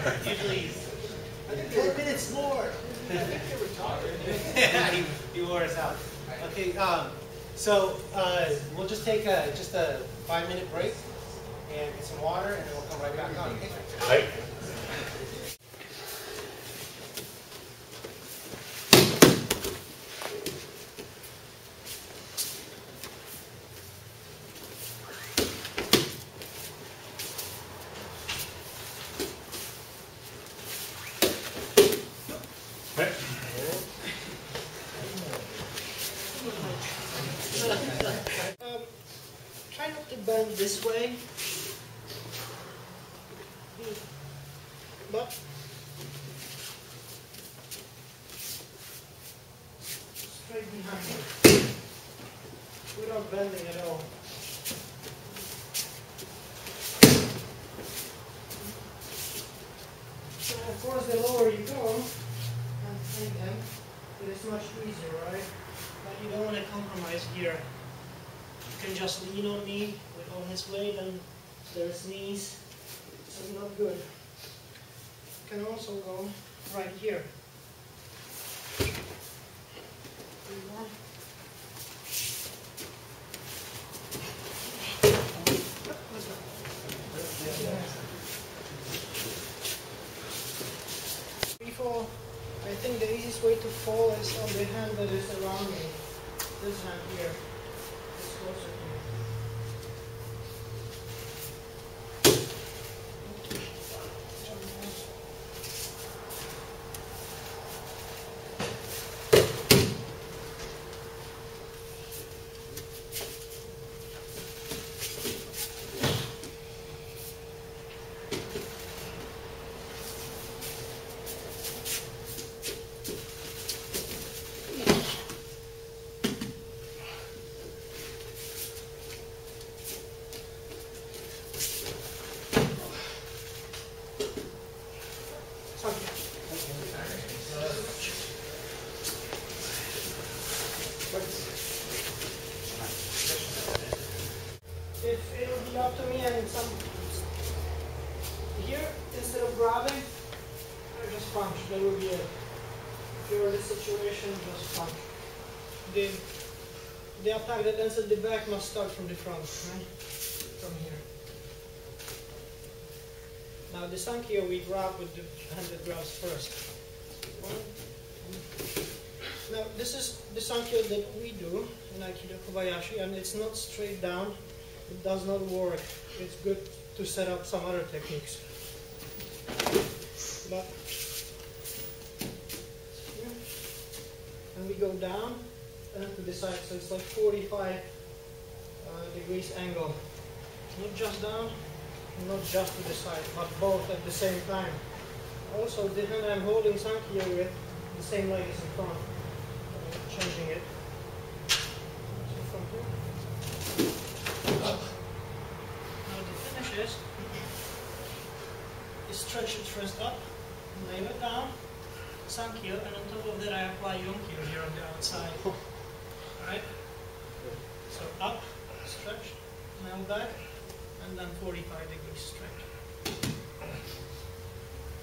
this way. But straight behind. Without bending at all. So of course the lower you go and hang them, it is much easier, right? But you don't want to compromise here. You can just lean on me with all his weight and there's knees. So not good. You can also go right here. Three more. Let's go. Before, I think the fall is on the hand that is around me. This hand here. It's closer to me. If it'll be up to me and some here, instead of grabbing, I just punch. That would be it. If you're in this situation, just punch. The attack that ends at the back must start from the front, right? From here. Now the Sankyo we grab with the hand that grabs first. Now this is the Sankyo that we do in Aikido Kobayashi and it's not straight down. It does not work. It's good to set up some other techniques. But here, and we go down to the side, so it's like 45 uh, degrees angle. Not just down, not just to the side, but both at the same time. Also, the hand I'm holding Sankyo with, the same leg is in front. I'm changing it. Now the finish is, you stretch it first up, lay it down, Sankyo, and on top of that I apply Yonkyo here on the outside. (laughs) and then 45 degrees stretch.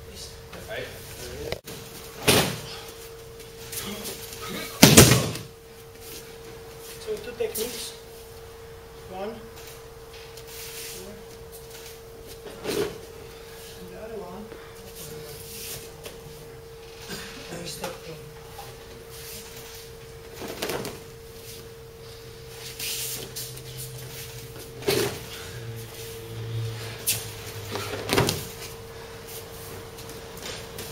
Please. Right? So two techniques. One. Here. And the other one. And we step in.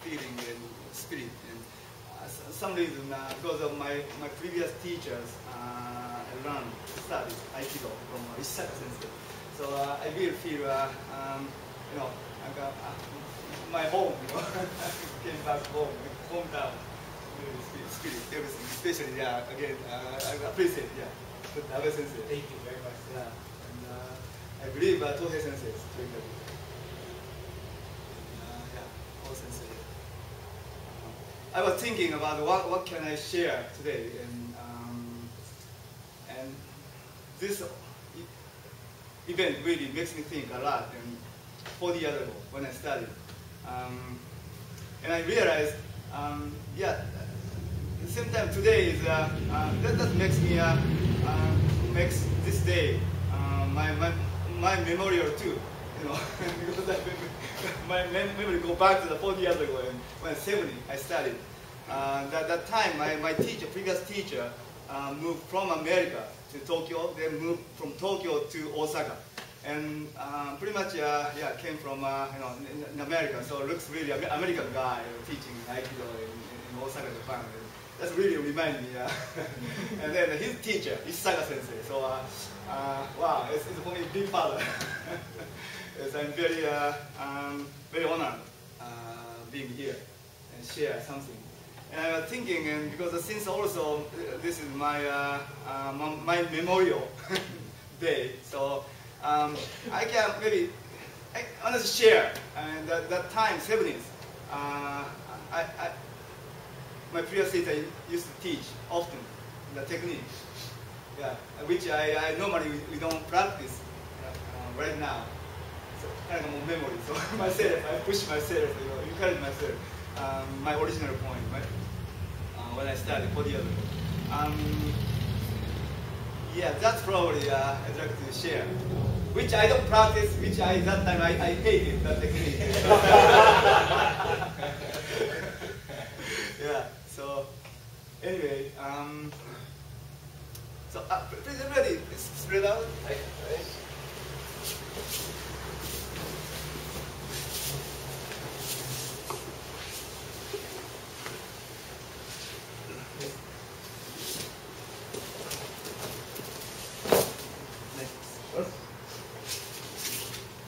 Feeling and spirit. And uh, s- some reason, uh, because of my, my previous teachers, uh, I learned, studied Aikido from Ishisaka sensei. So uh, I really feel, uh, um, you know, like, uh, uh, my home, you know, came back home, hometown. Really spirit, spirit, yeah, again, uh, I appreciate, yeah, the Abe sensei. Thank you very much. Yeah, and uh, I believe uh, Tohei sensei is doing that. Uh, yeah, all sensei. Uh, I was thinking about what, what can I share today, and um, and this event really makes me think a lot. And 40 years ago when I studied, um, and I realized, um, yeah, at the same time today is uh, uh, that, that makes me uh, uh, makes this day uh, my, my my memorial too. You know, (laughs) because I, (laughs) my mem- memory go back to the 40 years ago and when I was 70 I studied. Uh, that, that time my, my teacher, previous teacher, uh, moved from America to Tokyo, then moved from Tokyo to Osaka. And pretty much, yeah, came from, you know, in, in America, so looks really American guy teaching Aikido in, in Osaka, Japan. And that's really remind me. Uh, (laughs) and then his teacher, Ishisaka sensei. So, uh, uh, wow, it's, it's for me big father. (laughs) yes, I'm very, uh, um, very honored uh, being here and share something. And I was thinking, and because since also uh, this is my uh, my memorial (laughs) day, so um, I can maybe I honestly share. And that, that time, 70s, uh, I, I, my previous teacher used to teach often the technique, yeah, which I, I normally we, don't practice uh, right now. So kind of memory. So (laughs) myself, I push myself, you know, encourage myself. Um, my original point, right? Uh, when I started 40 years ago. Um, yeah, that's probably uh, I'd like to share. Which I don't practice, which I that time I, I hated that technique. (laughs) yeah. So anyway, um, so uh, please everybody spread out. Right? Right?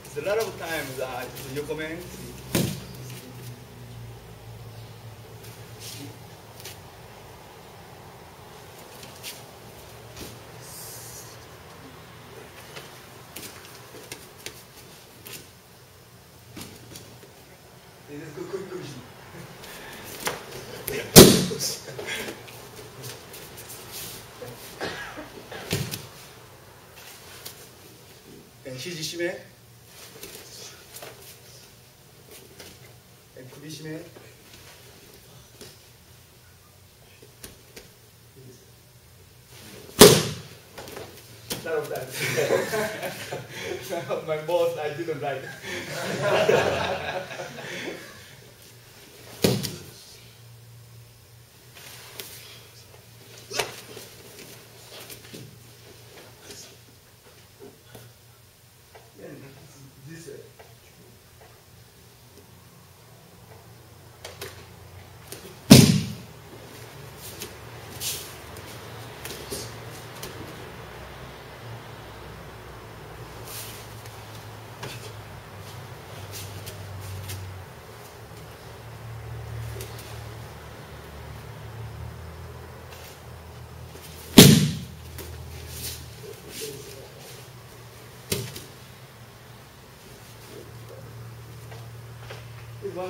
There's a lot of times uh, you comment. This is good conclusion. And 肘締め and 首締め None of that. (laughs) (laughs) my boss, I didn't like. (laughs)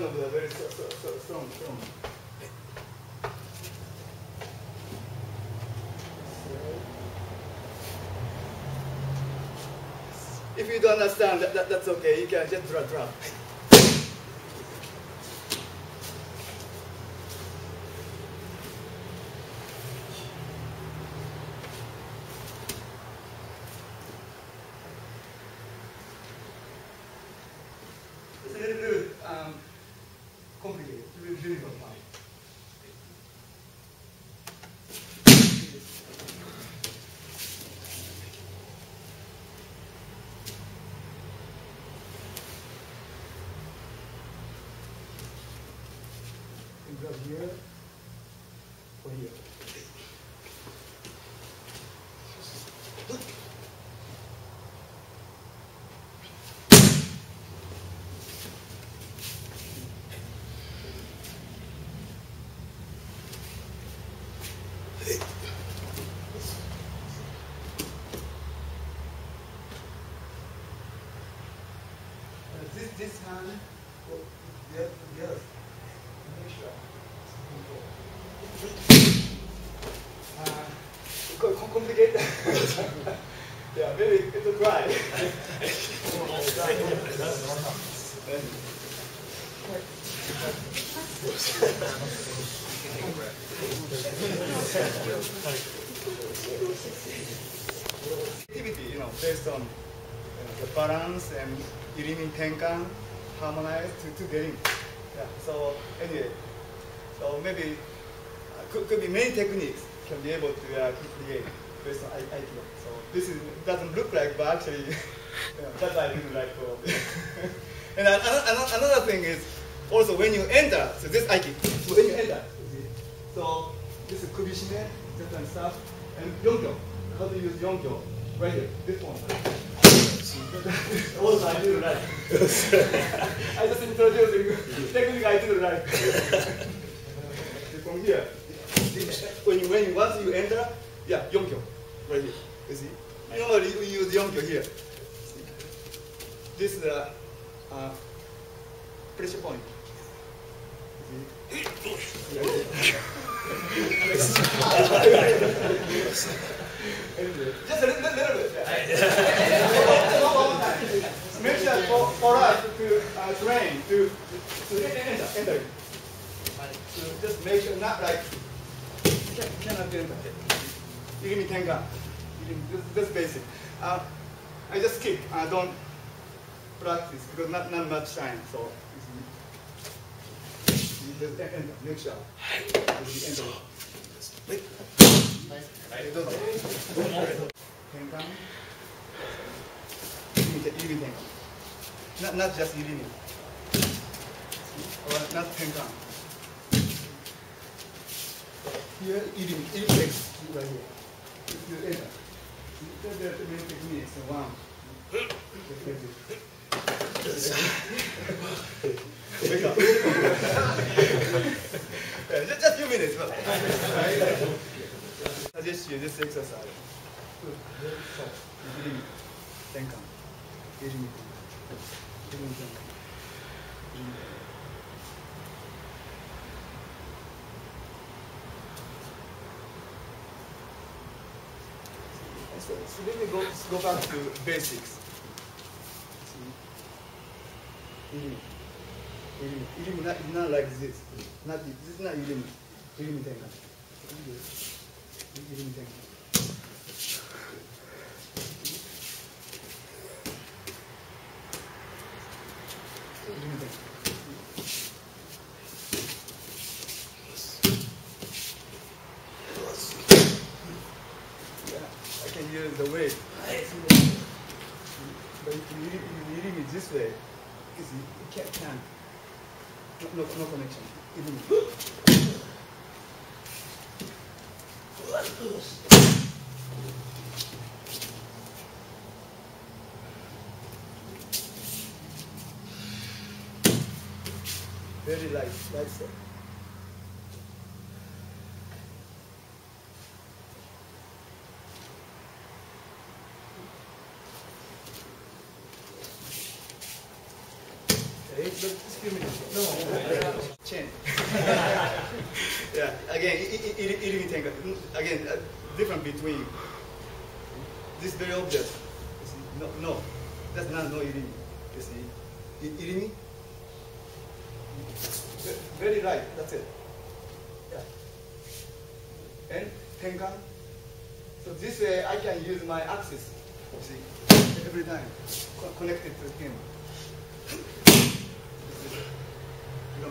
one of the very so, so, so strong, strong. If you don't understand, that, that, that's okay. You can just drop, drop. This hand, go the other, the other. Make sure. Uh, co- co- complicated. yeah, maybe it will try. Activity, you know, based on uh, the balance and Irimi Tenkan harmonized to, to getting. Yeah, so anyway, so maybe uh, could, could be many techniques can be able to uh, create based on I- Aikido. So this is, doesn't look like, but actually, (laughs) you know, that's why I really like probably. (laughs) and another, another- thing is also when you enter, so this Aikido, so when you enter, so this is kubishime, that stuff, and yonkyo. How to use yonkyo? Right here, this one. (laughs) also I did it right. I just introduced technique I did it right. From here, (laughs) when you, when you once you enter, yeah, yonkyo, right here. You see? Normally we use yonkyo here. This is the uh, pressure point. See? Just a little, little bit. Yeah. One more time. Make sure for, for us to uh, train to, to enter, enter. To just make sure not like can, cannot enter. You give me tenga. You this, this basic. Uh, I just skip. I don't practice because not, not much time. So you see. you just enter. Make sure. You enter. Wait. Tenkan. Irimi tenkan. Not, not just irimi. Or not tenkan. Here, irimi, irimi text right here. You enter. There there are many techniques. One. Wake up. Yeah, just, just few minutes. But, suggest you this exercise. Irimi, tenkan. Irimi, tenkan. Irimi, tenkan. So, so let me go, go back to basics. Irimi. Irimi. Irimi not, not like this. Not, this This is not irimi. Irimi tenkan. Irimi tenkan. Irimi tenkan. Yeah, I can use the weight. But if you read, if you read it this way, you see, you can't, can't. No, no, connection. Very light, light step. Okay. excuse me. No. (laughs) Chain. yeah. Again, i- irimi tenkan. Again, uh, different between this very object. No, no, that's not no irimi. You see, irimi. Ve- Very right. That's it. Yeah. And tenkan. So this way I can use my axis. You see, every time co- connected to him. become he- he-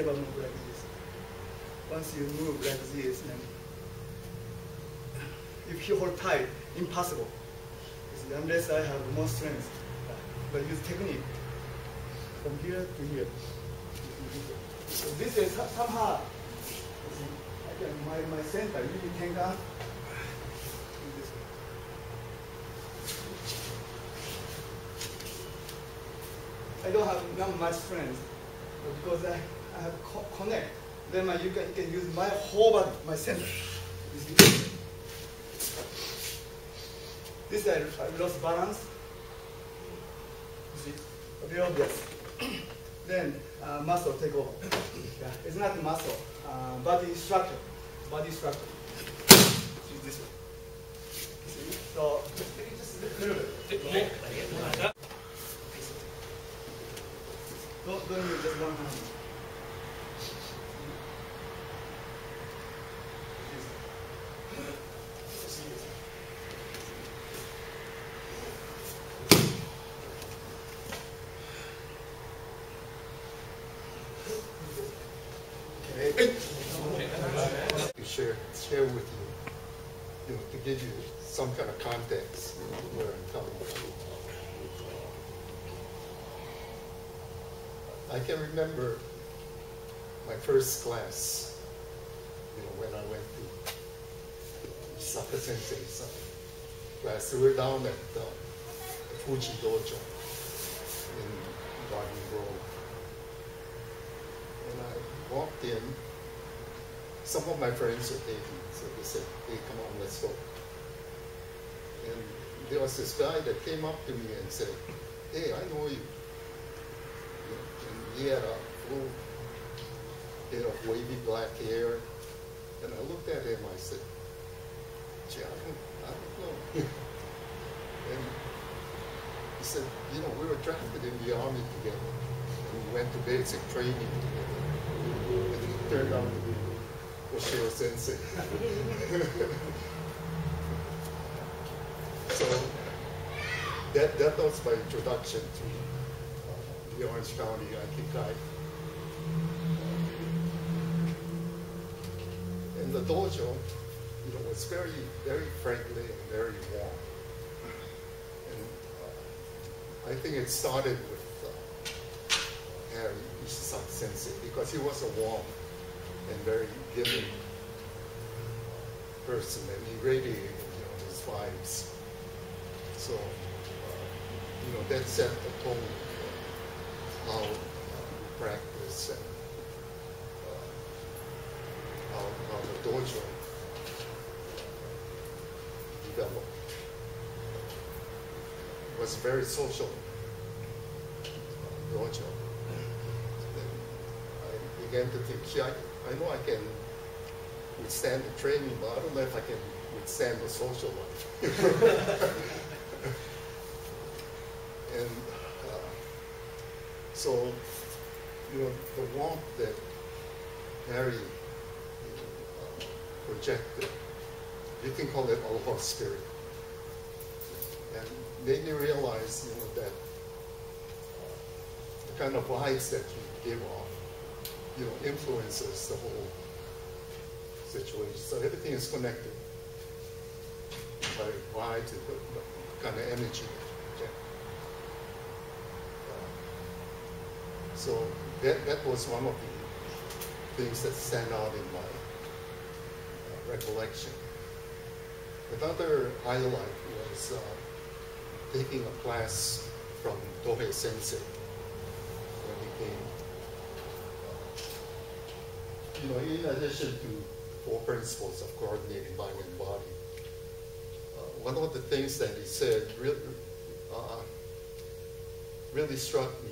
Never move like this. Once you move like this, then if you hold tight, impossible. Unless I have more strength. But use technique from here to here. So this is somehow. I can, my, my center, can go this. I don't have not much but because I, I have co- connect, then my, you, can, you can use my whole body, my center. This I, I lost balance. You see, very obvious. (coughs) then uh, muscle take over. (coughs) Yeah, it's not muscle, uh, body structure, body structure. See this way. See? So just a little bit. Don't, don't use just one hand. to share, share with you, you know, to give you some kind of context where I'm coming from. I can remember my first class, you know, when I went to Saka Sensei's class. We were down at uh, Fuji Dojo in Garden Grove. And I walked in, some of my friends were taking, so they said, hey, come on, let's go. And there was this guy that came up to me and said, hey, I know you. He had a full bit of wavy black hair. And I looked at him, I said, gee, I don't, I don't know. (laughs) and he said, you know, we were drafted in the army together. And we went to basic training together. And he turned out to be Oshiro Sensei. (laughs) so that, that was my introduction to uh, the Orange County Aikikai. And the dojo, you know, was very, very friendly and very warm. And uh, I think it started with uh, Harry Ishisaka Sensei because he was a warm and very giving person, and he radiated you know, his vibes. So, uh, you know, that set the tone how uh, practice and uh, how, how the dojo developed. It was very social uh, dojo. I began to think, gee, I, I know I can withstand the training, but I don't know if I can withstand the social life. (laughs) and uh, so, you know, the warmth that Know, uh, projected, you can call it aloha spirit, and made me realize, you know, that uh, the kind of vibes that you give off you know, influences the whole situation. So everything is connected by vibes and kind of energy. Uh, So that, that was one of the things that stand out in my uh, recollection. Another highlight was uh, taking a class from Tohei Sensei when he came. You know, in addition to four principles of coordinating mind and body, uh, one of the things that he said really, uh, really struck me.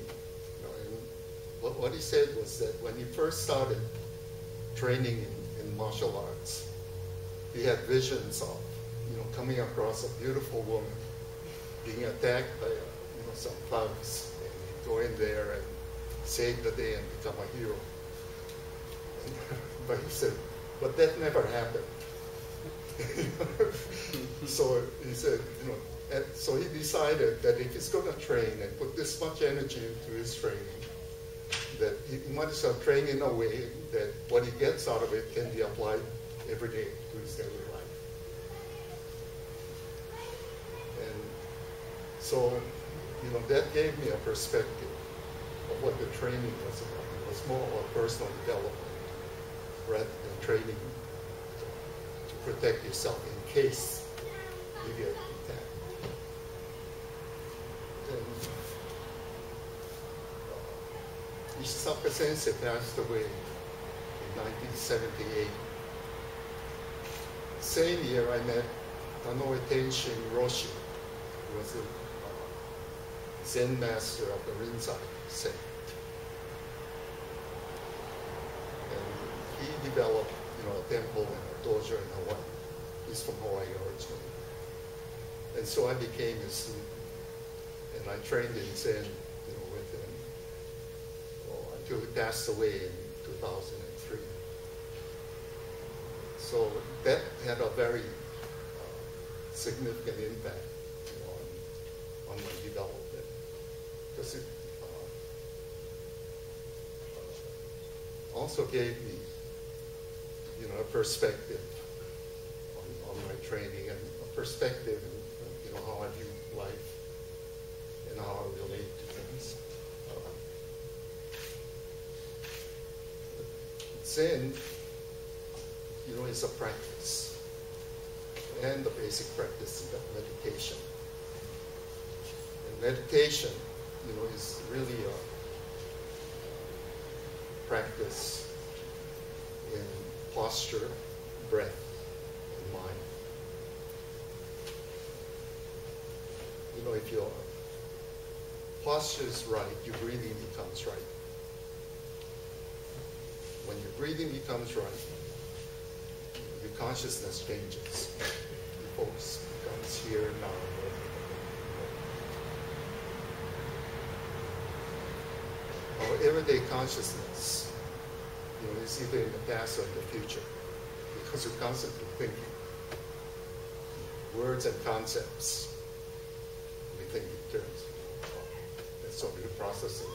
What, he said was that when he first started training in, in martial arts, he had visions of you know, coming across a beautiful woman being attacked by you know, some thugs, and he'd go in there and save the day and become a hero. And, (laughs) but he said, but that never happened. (laughs) so he said, you know, so he decided that if he's going to train and put this much energy into his training, that he as well train in a way that what he gets out of it can be applied every day to his daily life. And so, you know, that gave me a perspective of what the training was about. It was more about personal development rather than training to protect yourself in case you get attacked. And Ishisaka Sensei passed away in 1978. Same year I met Tanouye Tenshin Roshi, who was a uh, Zen master of the Rinzai sect. And he developed, you know, a temple and a dojo in Hawaii. He's from Hawaii originally. And so I became his student. And I trained in Zen, you know, with him until passed away in 2003. So that had a very uh, significant impact on, on my development. Because it uh, also gave me, you know, a perspective on, on my training and a perspective in, you know, how I view life and how I relate to things. Uh, Zen, you know, is a practice. And the basic practice is meditation. And meditation, you know, is really a practice in posture, breath, and mind. You know, if your posture is right, your breathing becomes right. When your breathing becomes right, your consciousness changes. Your focus becomes here now. Our everyday consciousness, you know, is either in the past or in the future, because we're constantly thinking. Words and concepts, we think in terms. That's what we're processing.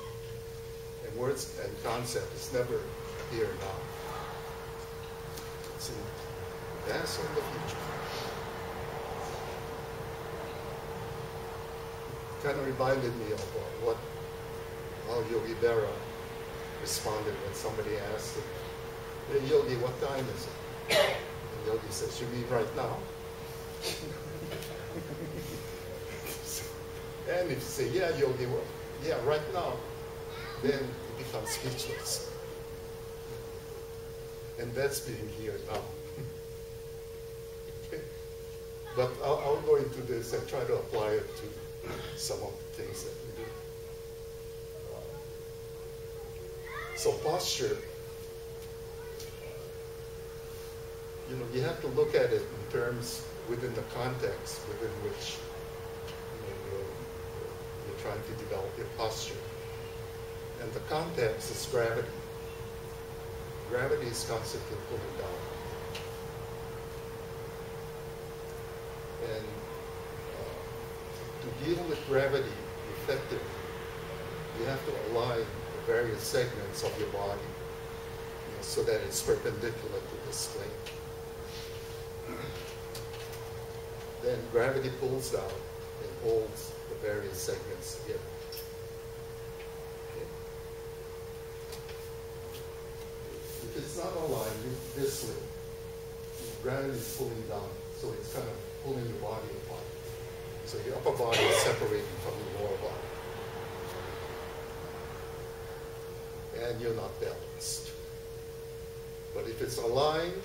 And words and concept is never here now. It's in the past in the future. Kind of reminded me of what how Yogi Berra responded when somebody asked him, hey Yogi, what time is it? And Yogi says, you mean right now? (laughs) and if you say, yeah, Yogi, well, yeah, right now, then it becomes speechless. And that's being here now. (laughs) But I'll, I'll go into this and try to apply it to some of the things that we do. So posture, you know, you have to look at it in terms within the context within which you know, you're, you're trying to develop your posture. And the context is gravity. Gravity is constantly pulling down. And uh, to deal with gravity effectively, you have to align the various segments of your body you know, so that it's perpendicular to this plane. Then gravity pulls down and holds the various segments together. Okay. if it's not aligned, you this way. Gravity is pulling down, so it's kind of pulling your body apart. So your upper body is separating from your lower body. And you're not balanced. But if it's aligned,